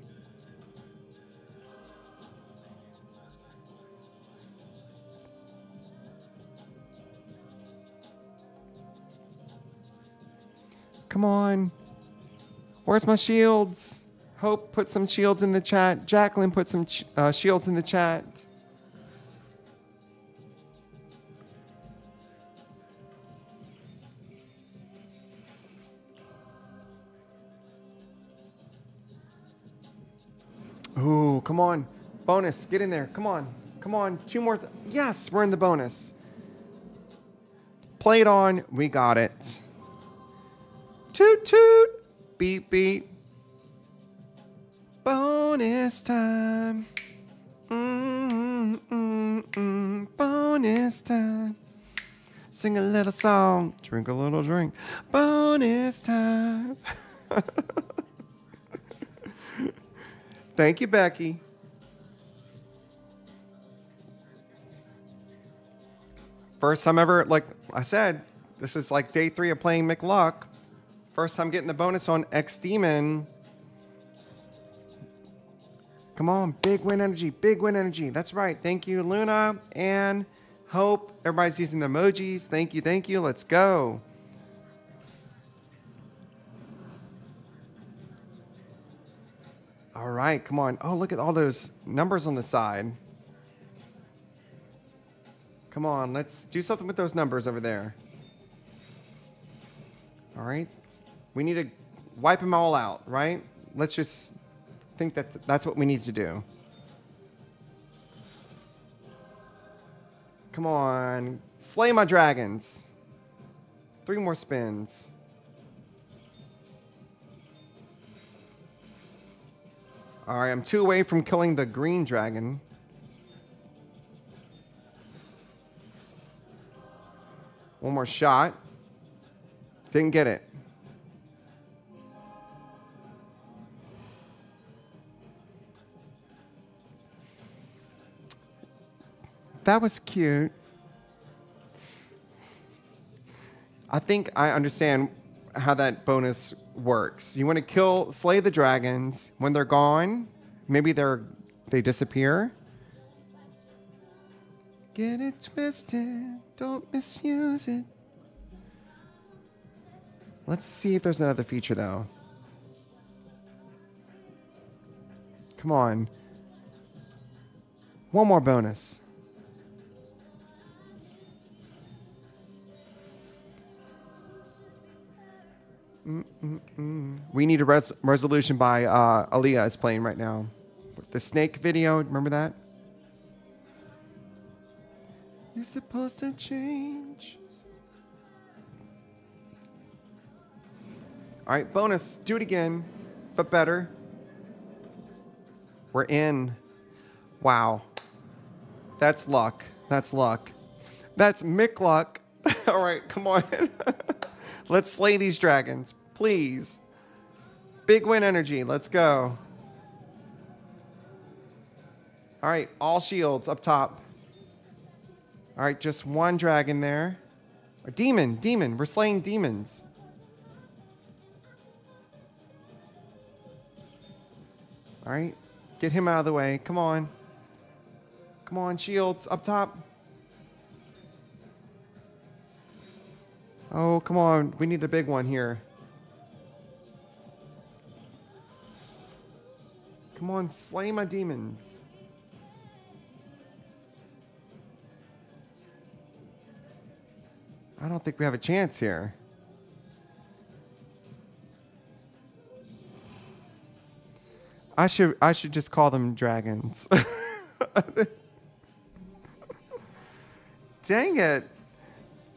Come on. Where's my shields? Hope put some shields in the chat. Jacqueline put some uh, shields in the chat. Ooh, come on. Bonus, get in there. Come on. Come on. Two more. yes, we're in the bonus. Play it on. We got it. Toot toot. Beep beep. Bonus time. Mm, mm, bonus time. Sing a little song, drink a little drink. Bonus time. Thank you, Becky. First time ever, like I said, this is like day three of playing McLuck. First time getting the bonus on X Demon. Come on, big win energy, big win energy. That's right. Thank you, Luna and Hope. Everybody's using the emojis. Thank you, thank you. Let's go. All right, come on. Oh, look at all those numbers on the side. Come on, let's do something with those numbers over there. All right. We need to wipe them all out, right? Let's just think that that's what we need to do. Come on. Slay my dragons. Three more spins. All right, I'm two away from killing the green dragon. One more shot. Didn't get it. That was cute. I think I understand how that bonus works. You want to kill, slay the dragons. When they're gone, maybe they're they disappear. Get it twisted, don't misuse it. Let's see if there's another feature though. Come on. One more bonus. Mm-mm-mm. We need a res- resolution by uh, Aaliyah is playing right now. The snake video, remember that? You're supposed to change. All right, bonus. Do it again, but better. We're in. Wow. That's luck. That's luck. That's McLuck. All right, come on. Let's slay these dragons, please. Big win energy. Let's go. All right, all shields up top. All right, just one dragon there. A demon, demon. We're slaying demons. All right, get him out of the way. Come on. Come on, shields up top. Oh, come on. We need a big one here. Come on, slay my demons. I don't think we have a chance here. I should I should just call them dragons. Dang it.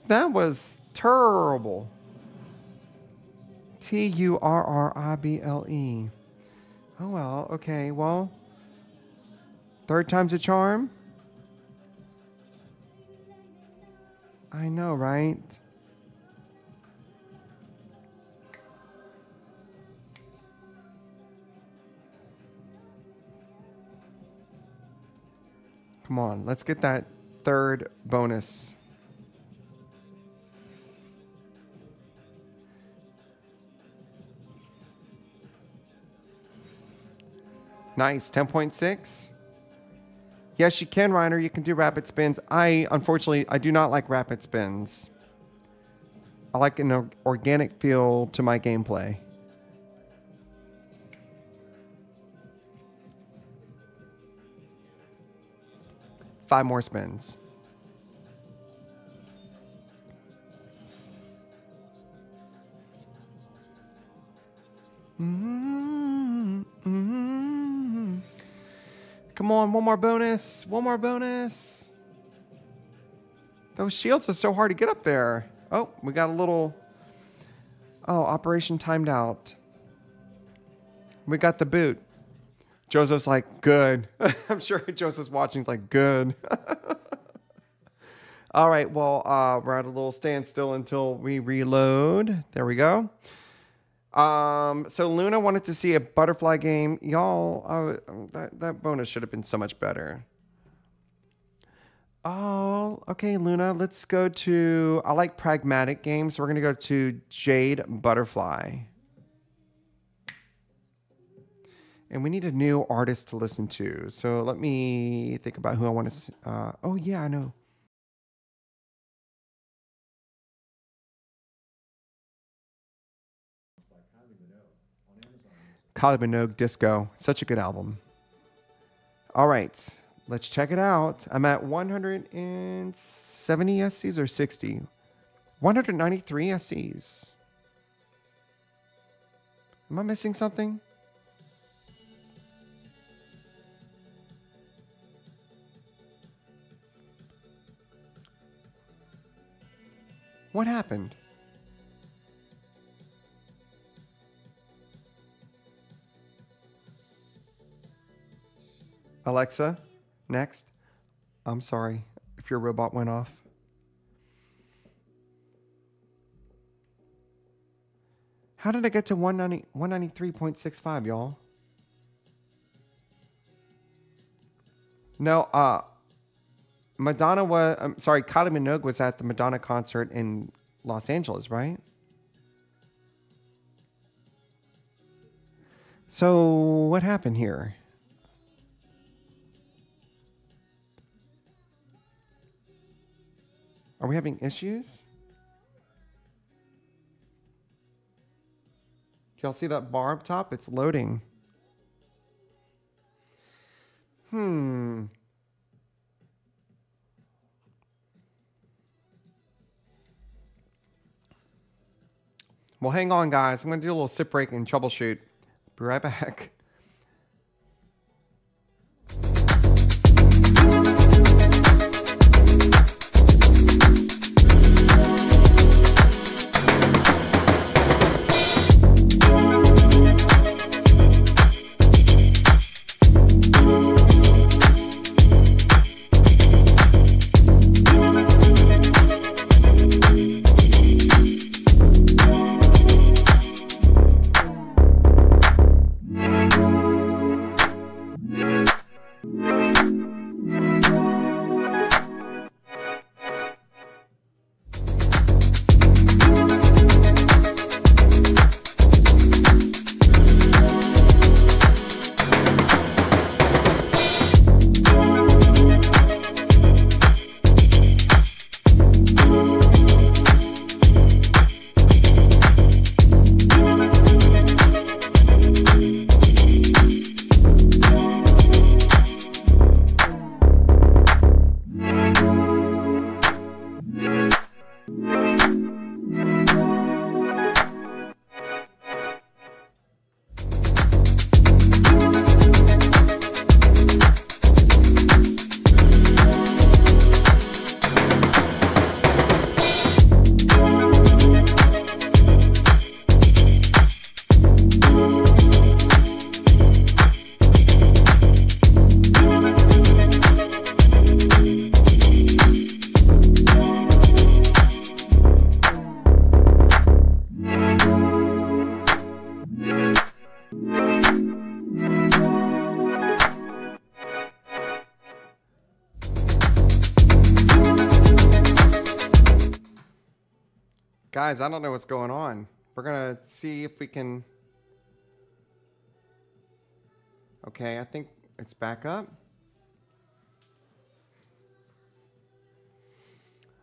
That was terrible. T U R R I B L E. Oh well, okay, well. Third time's a charm? I know, right? Come on, let's get that third bonus. Nice, 10.6. Yes, you can, Reiner. You can do rapid spins. I, unfortunately, I do not like rapid spins. I like an organic feel to my gameplay. Five more spins. Mm-hmm. Mm-hmm. Come on, one more bonus. One more bonus. Those shields are so hard to get up there. Oh, we got a little. Oh, operation timed out. We got the boot. Joseph's like, good. I'm sure Joseph's watching. He's like, good. All right. Well, uh, we're at a little standstill until we reload. There we go. Um, so Luna wanted to see a butterfly game. Y'all, uh, that, that bonus should have been so much better. Oh, okay, Luna. Let's go to. I like pragmatic games. So we're gonna go to Jade Butterfly. And we need a new artist to listen to. So let me think about who I want to. Uh, oh yeah, I know. Kylie Minogue Disco. Such a good album. All right, let's check it out. I'm at 170 SCs or 60? 193 SCs. Am I missing something? What happened? Alexa, next. I'm sorry if your robot went off. How did I get to 190, 193.65, y'all? No, uh, Madonna was, I'm sorry, Kylie Minogue was at the Madonna concert in Los Angeles, right? So, what happened here? Are we having issues? Y'all see that bar up top? It's loading. Hmm. Well, hang on, guys. I'm going to do a little sip break and troubleshoot. Be right back. See if we can... Okay, I think it's back up.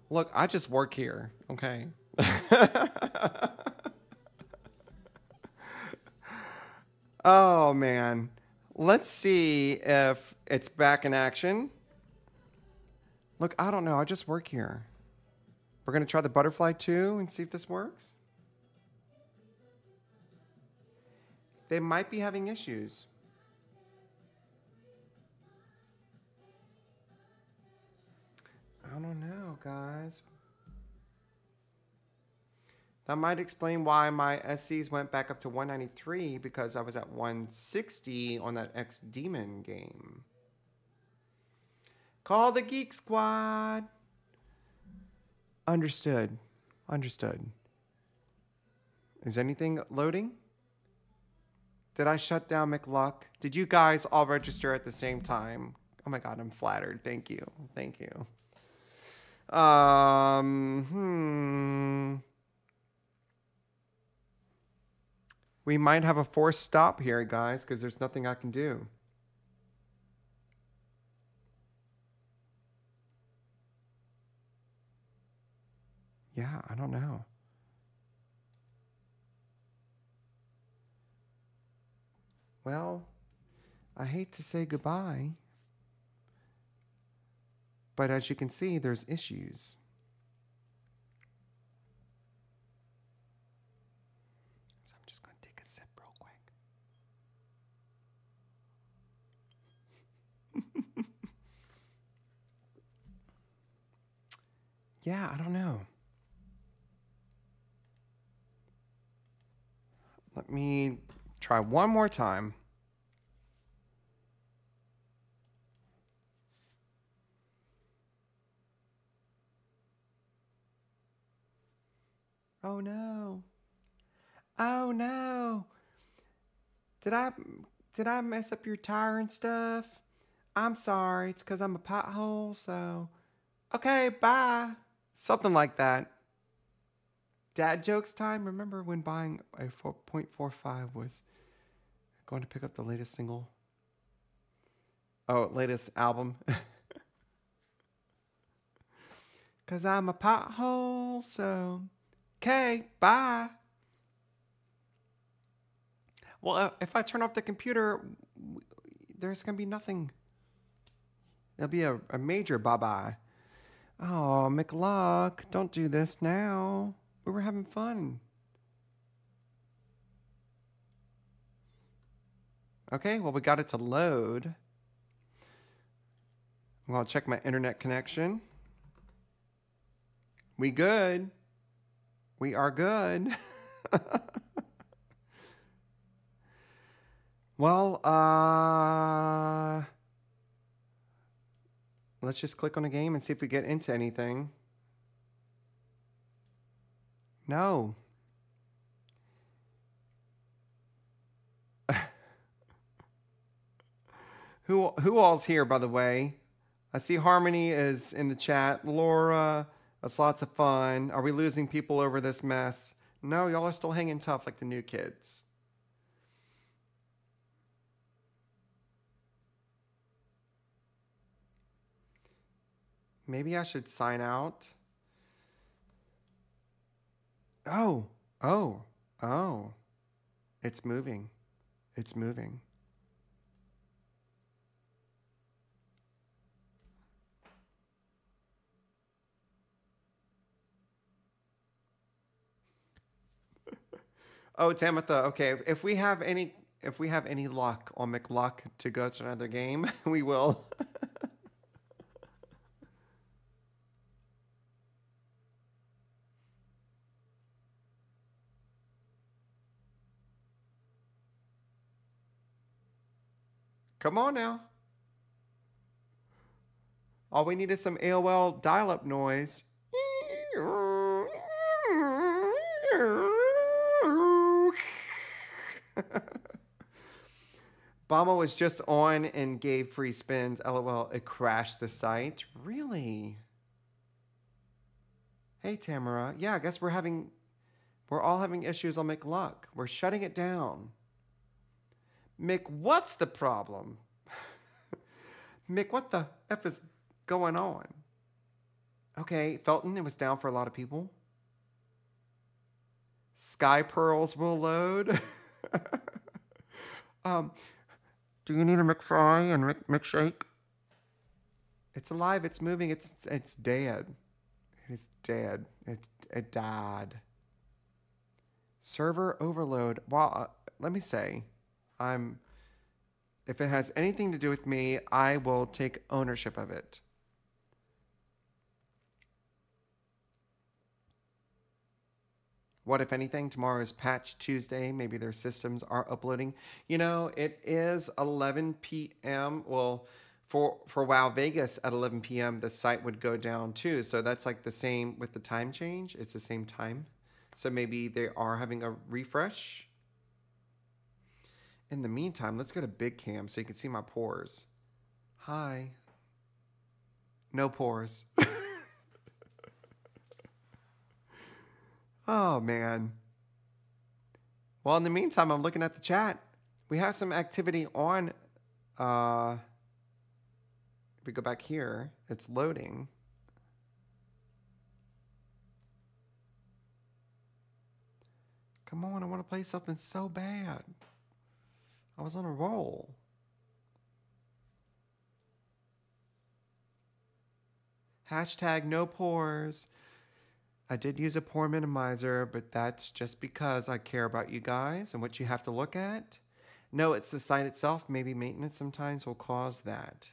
Look, I just work here, okay? oh, man. Let's see if it's back in action. Look, I don't know. I just work here. We're going to try the butterfly too and see if this works. They might be having issues. I don't know, guys. That might explain why my SCs went back up to 193 because I was at 160 on that X Demon game. Call the Geek Squad. Understood. Understood. Is anything loading? Did I shut down McLuck? Did you guys all register at the same time? Oh my god, I'm flattered. Thank you. Thank you. Um, hmm. We might have a forced stop here, guys, because there's nothing I can do. Yeah, I don't know. Well, I hate to say goodbye, but as you can see, there's issues. So I'm just going to take a sip real quick. yeah, I don't know. Let me try one more time. Oh no. Oh no. Did I did I mess up your tire and stuff? I'm sorry. It's because I'm a pothole, so okay, bye. Something like that. Dad jokes time. Remember when buying a 4.45 was going to pick up the latest single? Oh, latest album. Cause I'm a pothole, so okay, bye. Well, uh, if I turn off the computer, there's gonna be nothing. There'll be a, a major bye bye. Oh, McLuck, don't do this now. We were having fun. Okay, well, we got it to load. Well, I'll check my internet connection. We good. We are good. well, uh, let's just click on a game and see if we get into anything. No. Who who all's here, by the way? I see Harmony is in the chat. Laura, that's lots of fun. Are we losing people over this mess? No, y'all are still hanging tough like the new kids. Maybe I should sign out. Oh, oh, oh. It's moving. It's moving. Oh, Tamitha. Okay, if we have any, if we have any luck on McLuck to go to another game, we will. Come on now. All we need is some AOL dial up noise. Bama was just on and gave free spins. LOL, it crashed the site. Really? Hey, Tamara. Yeah, I guess we're having, we're all having issues on McLuck. We're shutting it down. Mick, what's the problem? Mick, what the F is going on? Okay, Felton, it was down for a lot of people. Sky Pearls will load. um, do you need a McFry and Mc, McShake? It's alive. It's moving. It's it's dead. It is dead. It it died. Server overload. Well, uh, let me say, I'm if it has anything to do with me, I will take ownership of it. What, if anything, tomorrow is Patch Tuesday. Maybe their systems are uploading. You know, it is 11 p.m. Well, for, for WoW Vegas at 11 p.m., the site would go down too. So that's like the same with the time change. It's the same time. So maybe they are having a refresh. In the meantime, let's go to Big Cam so you can see my pores. Hi. No pores. oh, man. Well, in the meantime, I'm looking at the chat. We have some activity on. Uh, if we go back here, it's loading. Come on, I want to play something so bad. I was on a roll. Hashtag no pores. I did use a pore minimizer, but that's just because I care about you guys and what you have to look at. No, it's the site itself. Maybe maintenance sometimes will cause that.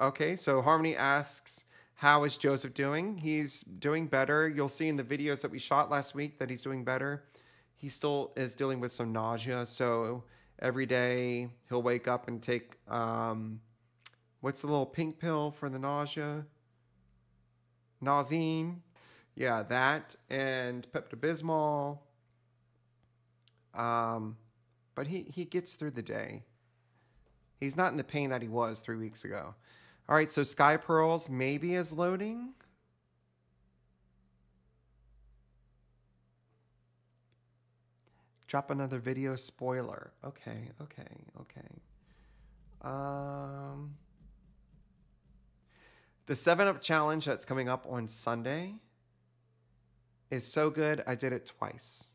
Okay, so Harmony asks, how is Joseph doing? He's doing better. You'll see in the videos that we shot last week that he's doing better. He still is dealing with some nausea. So every day he'll wake up and take, um, what's the little pink pill for the nausea? Nauzene. Yeah, that and Pepto Bismol. Um, but he, he gets through the day. He's not in the pain that he was three weeks ago. All right, so Sky Pearls maybe is loading. Drop another video spoiler. Okay, okay, okay. Um, the 7 Up challenge that's coming up on Sunday is so good, I did it twice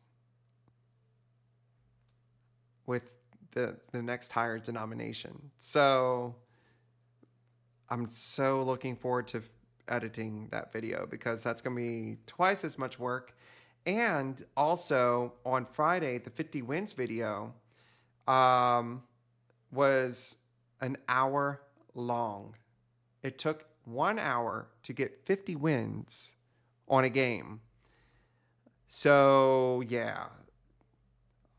with the, the next higher denomination. So I'm so looking forward to editing that video because that's going to be twice as much work. And also on Friday, the 50 wins video um, was an hour long. It took one hour to get 50 wins on a game. So, yeah,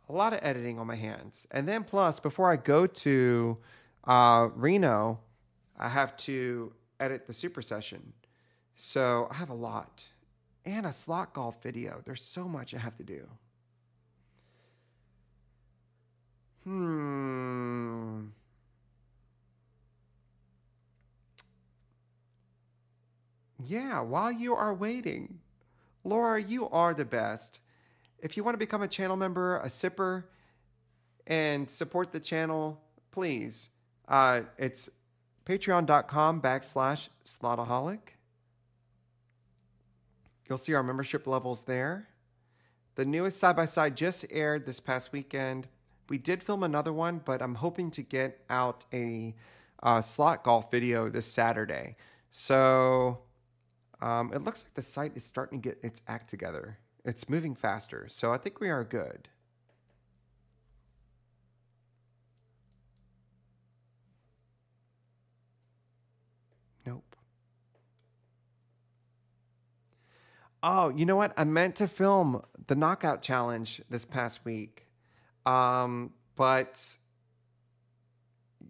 a lot of editing on my hands. And then, plus, before I go to uh, Reno, I have to edit the super session. So, I have a lot. And a slot golf video. There's so much I have to do. Hmm. Yeah, while you are waiting, Laura, you are the best. If you want to become a channel member, a sipper, and support the channel, please. Uh, it's patreon.com backslash slotaholic. You'll see our membership levels there. The newest side by side just aired this past weekend. We did film another one, but I'm hoping to get out a uh, slot golf video this Saturday. So um, it looks like the site is starting to get its act together. It's moving faster, so I think we are good. Nope. Oh, you know what? I meant to film the knockout challenge this past week. Um, but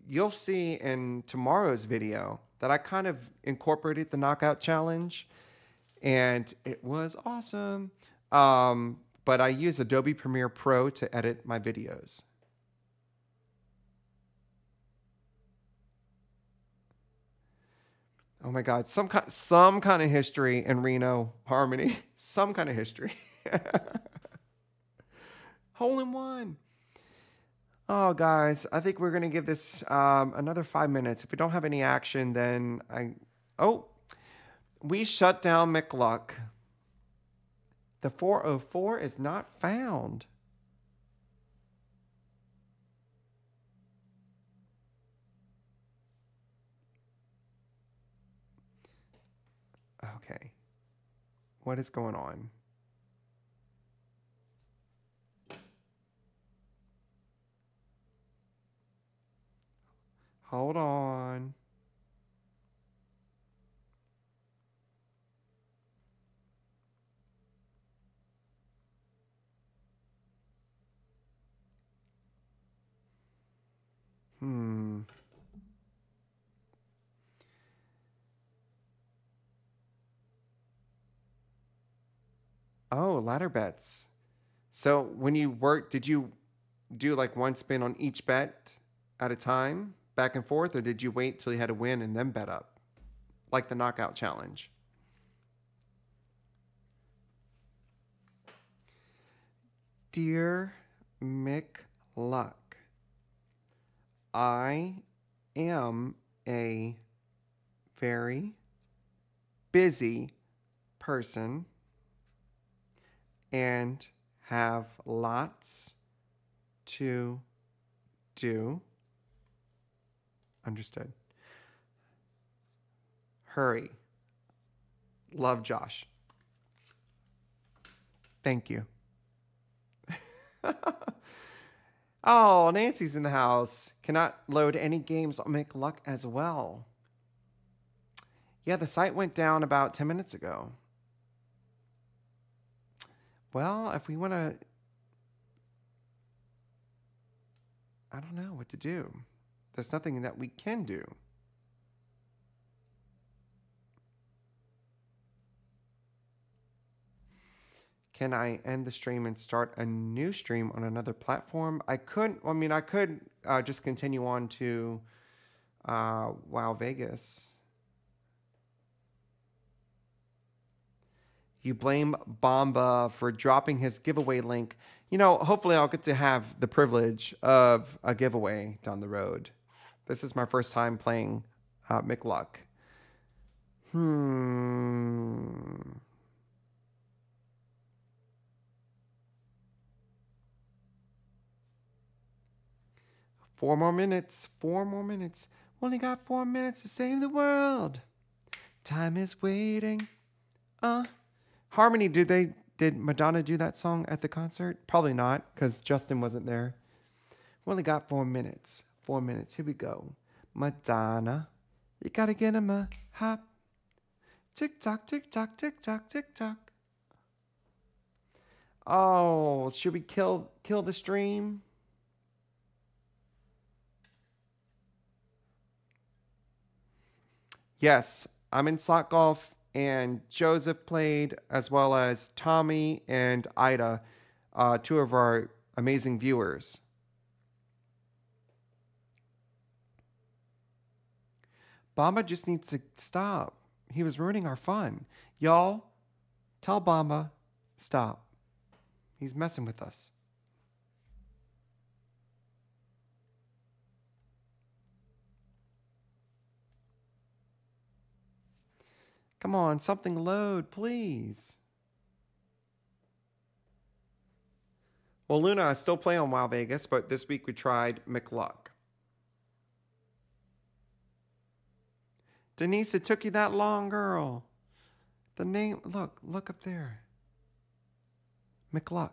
you'll see in tomorrow's video that I kind of incorporated the knockout challenge and it was awesome. Um, but I use Adobe Premiere Pro to edit my videos. Oh my God, some kind, some kind of history in Reno Harmony, some kind of history. Hole in one. Oh, guys, I think we're going to give this um, another five minutes. If we don't have any action, then I. Oh, we shut down McLuck. The 404 is not found. Okay. What is going on? Hold on. Hmm. Oh, ladder bets. So when you work, did you do like one spin on each bet at a time? Back and forth, or did you wait till you had a win and then bet up, like the knockout challenge? Dear Mick Luck, I am a very busy person and have lots to do. Understood. Hurry. Love Josh. Thank you. oh, Nancy's in the house. Cannot load any games McLuck as well. Yeah, the site went down about 10 minutes ago. Well, if we want to. I don't know what to do. There's nothing that we can do. Can I end the stream and start a new stream on another platform? I could. I mean, I could uh, just continue on to uh, Wow Vegas. You blame Bomba for dropping his giveaway link. You know, hopefully, I'll get to have the privilege of a giveaway down the road. This is my first time playing uh, McLuck. Hmm. Four more minutes. Four more minutes. Only got four minutes to save the world. Time is waiting. Uh. Harmony, did they did Madonna do that song at the concert? Probably not, because Justin wasn't there. We only got four minutes. Four minutes. Here we go. Madonna. You gotta get him a hop. Tick tock, tick tock, tick tock, tick tock. Oh, should we kill kill the stream? Yes, I'm in slot golf, and Joseph played as well as Tommy and Ida, uh, two of our amazing viewers. Bamba just needs to stop. He was ruining our fun. Y'all, tell Bamba, stop. He's messing with us. Come on, something load, please. Well, Luna, I still play on Wild Vegas, but this week we tried McLuck. Denise, it took you that long, girl. The name, look, look up there. McLuck.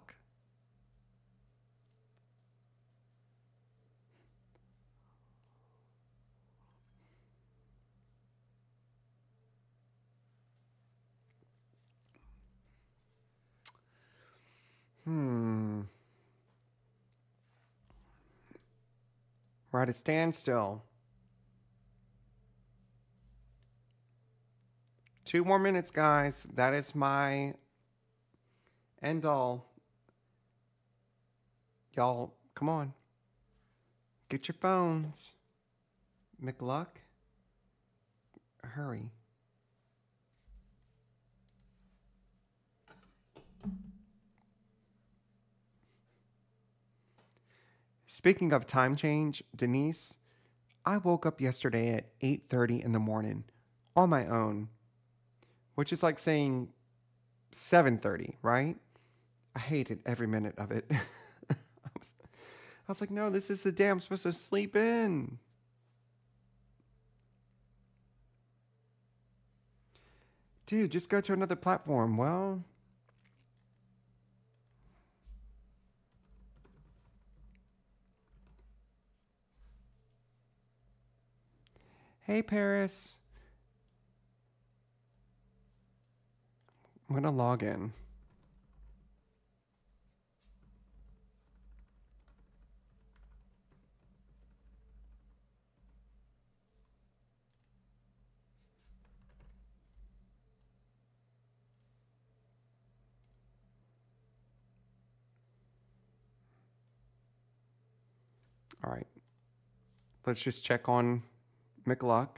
Hmm. We're at a standstill. Two more minutes, guys. That is my end all. Y'all, come on. Get your phones. McLuck, hurry. Speaking of time change, Denise, I woke up yesterday at 8:30 in the morning on my own, which is like saying 7:30, right? I hated every minute of it. I, was, I was like, no, this is the day I'm supposed to sleep in. Dude, just go to another platform. Well, Hey, Paris. I'm going to log in. All right. Let's just check on McLuck.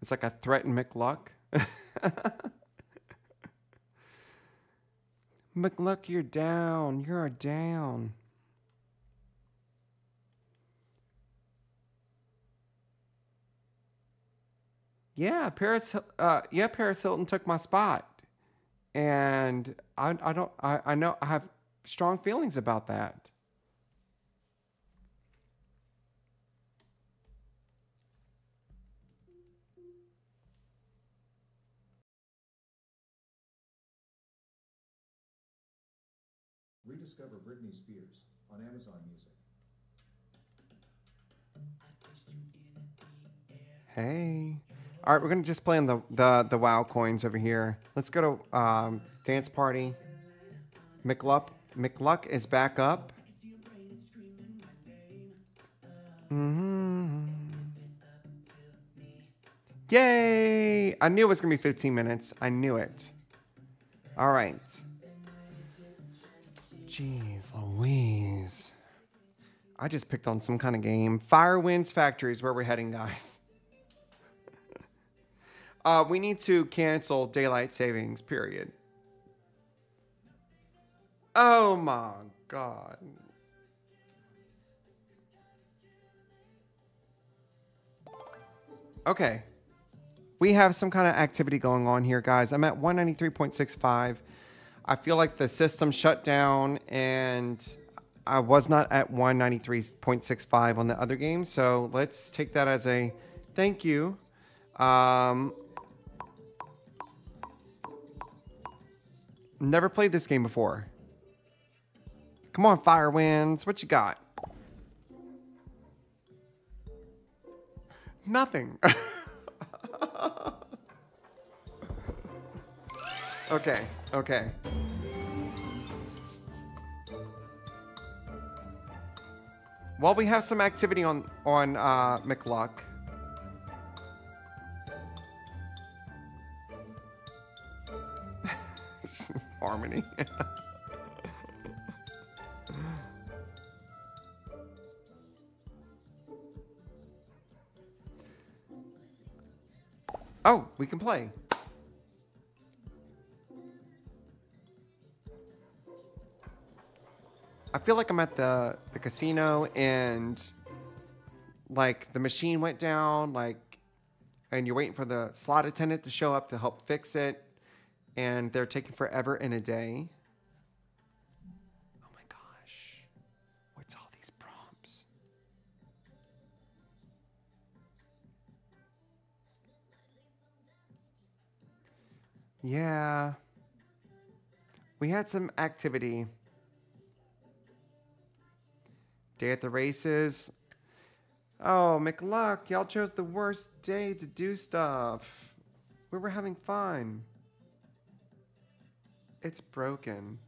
It's like I threaten McLuck. McLuck, you're down. You're down. Yeah, Paris. Uh, yeah, Paris Hilton took my spot, and I, I don't. I, I know I have strong feelings about that. Rediscover Britney Spears on Amazon Music. Hey. All right, we're gonna just play on the the the WoW coins over here. Let's go to um, dance party. McLuck McLuck is back up. Mm-hmm. Yay! I knew it was gonna be 15 minutes. I knew it. All right. Jeez Louise. I just picked on some kind of game. Fire Winds Factory is where we're heading, guys. uh, we need to cancel daylight savings, period. Oh my god. Okay. We have some kind of activity going on here, guys. I'm at 193.65. I feel like the system shut down and I was not at 193.65 on the other game. So let's take that as a thank you. Um, never played this game before. Come on, Fire Winds. What you got? Nothing. okay, okay. Well, we have some activity on on uh, McLuck. Harmony. oh, we can play. I feel like I'm at the the casino and like the machine went down, like, and you're waiting for the slot attendant to show up to help fix it, and they're taking forever and a day. Oh my gosh, what's all these prompts? Yeah, we had some activity. Day at the races. Oh, McLuck, y'all chose the worst day to do stuff. We were having fun. It's broken.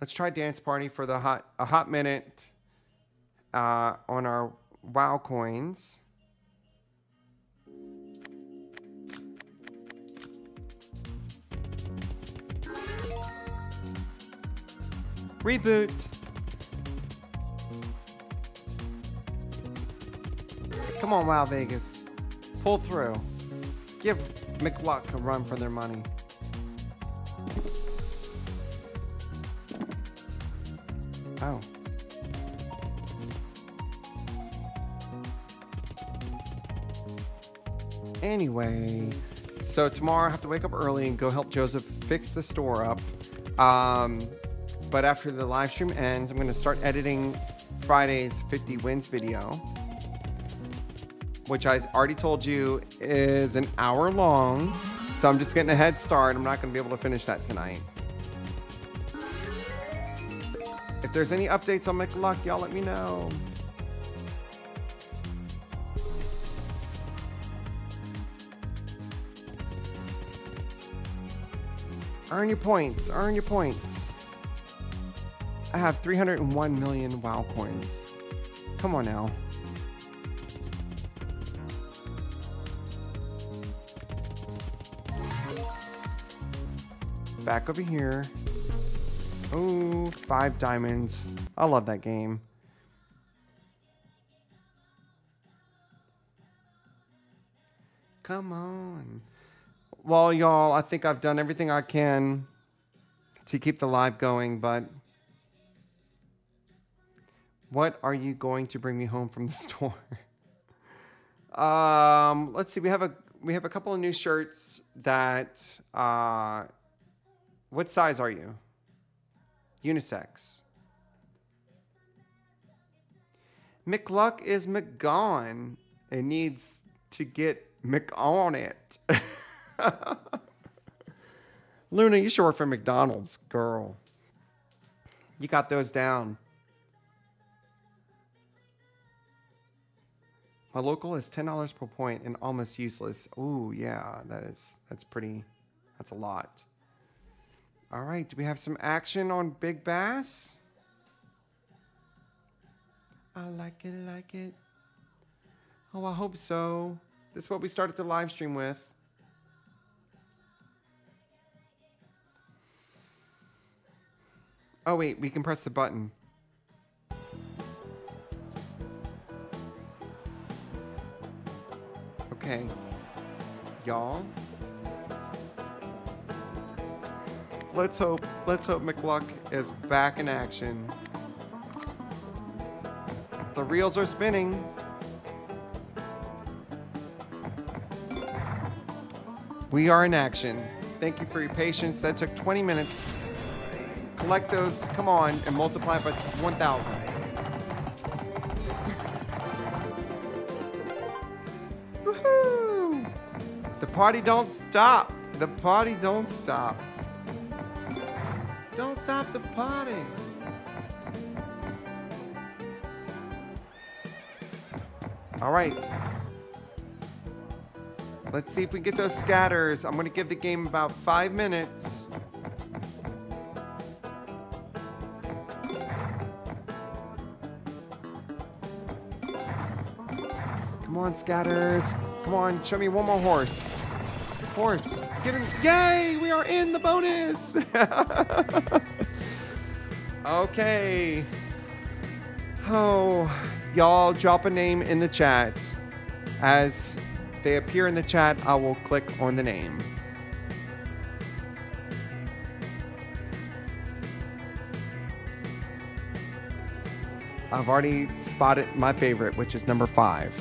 Let's try dance party for the hot a hot minute uh, on our WoW coins. Reboot. Come on, Wow Vegas. Pull through. Give McLuck a run for their money. Oh. Anyway, so tomorrow I have to wake up early and go help Joseph fix the store up. Um, but after the live stream ends, I'm going to start editing Friday's 50 wins video, which I already told you is an hour long. So I'm just getting a head start. I'm not going to be able to finish that tonight. If there's any updates on McLuck, y'all let me know. Earn your points. Earn your points. I have 301 million WoW coins. Come on now. Back over here. Oh, five diamonds. I love that game. Come on. Well, y'all, I think I've done everything I can to keep the live going, but what are you going to bring me home from the store? um, let's see. We have a we have a couple of new shirts that. Uh, what size are you? Unisex. McLuck is McGone. It needs to get McOn it. Luna, you should work for McDonald's, girl. You got those down. My local is ten dollars per point and almost useless. Ooh, yeah, that is that's pretty. That's a lot. All right, do we have some action on Big Bass? I like it, like it. Oh, I hope so. This is what we started the live stream with. Oh, wait, we can press the button. Okay. Y'all. Let's hope, let's hope McLuck is back in action. The reels are spinning. We are in action. Thank you for your patience. That took 20 minutes. Collect those, come on, and multiply by 1,000. Party don't stop. The party don't stop. Don't stop the party. All right. Let's see if we get those scatters. I'm to give the game about five minutes. Come on, scatters. Come on, show me one more horse. Horse. Get in. Yay! We are in the bonus. okay. Oh, y'all drop a name in the chat. As they appear in the chat, I will click on the name. I've already spotted my favorite, which is number five.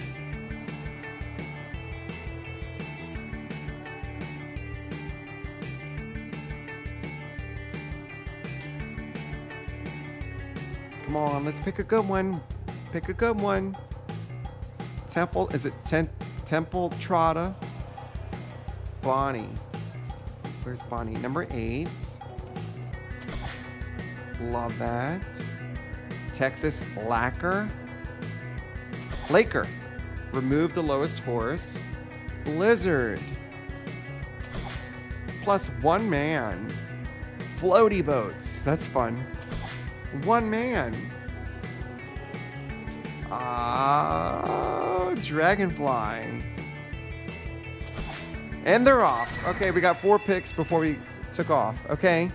Come on, let's pick a good one. Pick a good one. Temple, is it ten, Temple Trotta? Bonnie. Where's Bonnie? Number eight. Love that. Texas Lacquer. Laker. Remove the lowest horse. Blizzard. Plus one man. Floaty boats. That's fun. One man. Ah, Dragonfly. And they're off. Okay, we got four picks before we took off. Okay.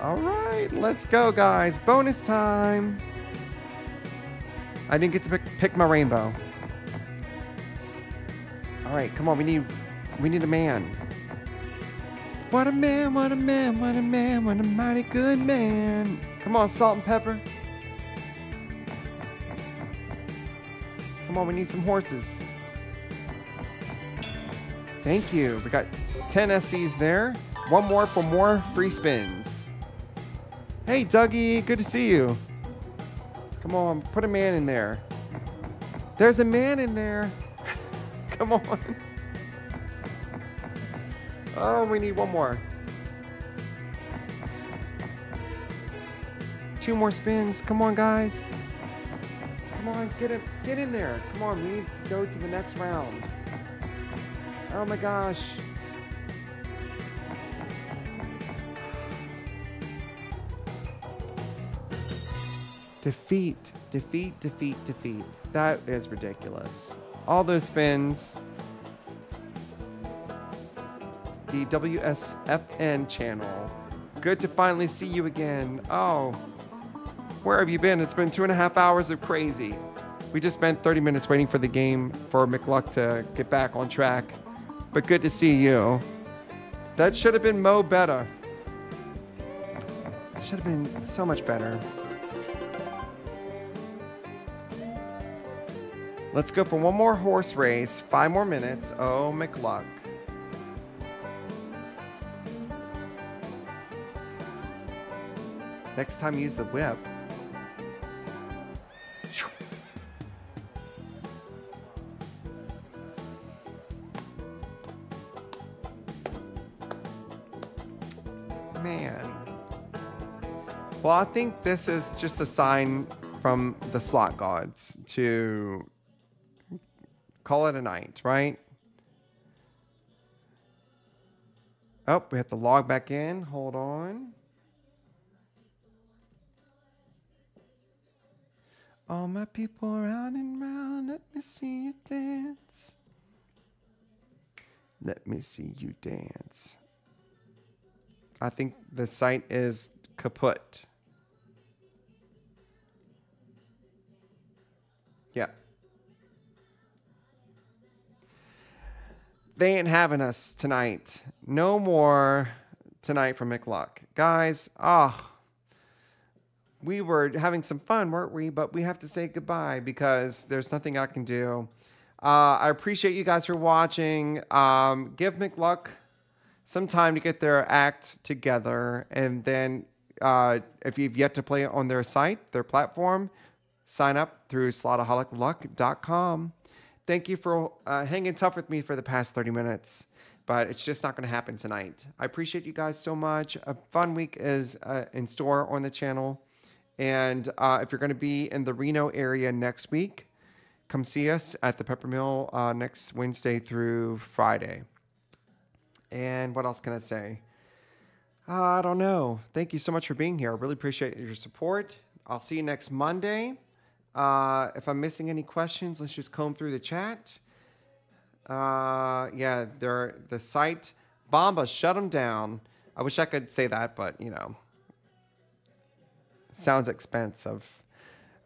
All right, let's go, guys. Bonus time. I didn't get to pick, pick my rainbow. All right, come on. We need, we need a man. What a man! What a man! What a man! What a mighty good man! Come on, salt and pepper. Come on, we need some horses. Thank you. We got 10 SCs there. One more for more free spins. Hey, Dougie, good to see you. Come on, put a man in there. There's a man in there. Come on. Oh, we need one more. Two more spins. Come on, guys. Come on, get it, get in there. Come on, we need to go to the next round. Oh my gosh. Defeat, defeat, defeat, defeat. That is ridiculous. All those spins. The WSFN channel. Good to finally see you again. Oh, where have you been? It's been two and a half hours of crazy. We just spent 30 minutes waiting for the game for McLuck to get back on track. But good to see you. That should have been Mo better. Should have been so much better. Let's go for one more horse race. Five more minutes. Oh, McLuck. Next time, use the whip. Man. Well, I think this is just a sign from the slot gods to call it a night, right? Oh, we have to log back in. Hold on. All my people round and round, let me see you dance. Let me see you dance. I think the site is kaput. Yeah. They ain't having us tonight. No more tonight from McLuck. Guys, ah. We were having some fun, weren't we? But we have to say goodbye because there's nothing I can do. Uh, I appreciate you guys for watching. Um, give McLuck some time to get their act together. And then uh, if you've yet to play on their site, their platform, sign up through slotaholicluck.com. Thank you for uh, hanging tough with me for the past 30 minutes, but it's just not going to happen tonight. I appreciate you guys so much. A fun week is uh, in store on the channel. And uh, if you're going to be in the Reno area next week, come see us at the Peppermill uh, next Wednesday through Friday. And what else can I say? Uh, I don't know. Thank you so much for being here. I really appreciate your support. I'll see you next Monday. Uh, if I'm missing any questions, let's just comb through the chat. Uh, yeah, they're, the site, Bomba, shut them down. I wish I could say that, but you know, sounds expensive.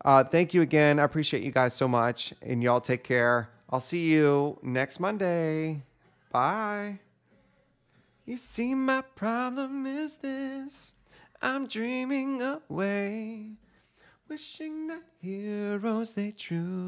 Uh, thank you again. I appreciate you guys so much, and y'all take care. I'll see you next Monday. Bye. You see, my problem is this I'm dreaming away, wishing that heroes they true.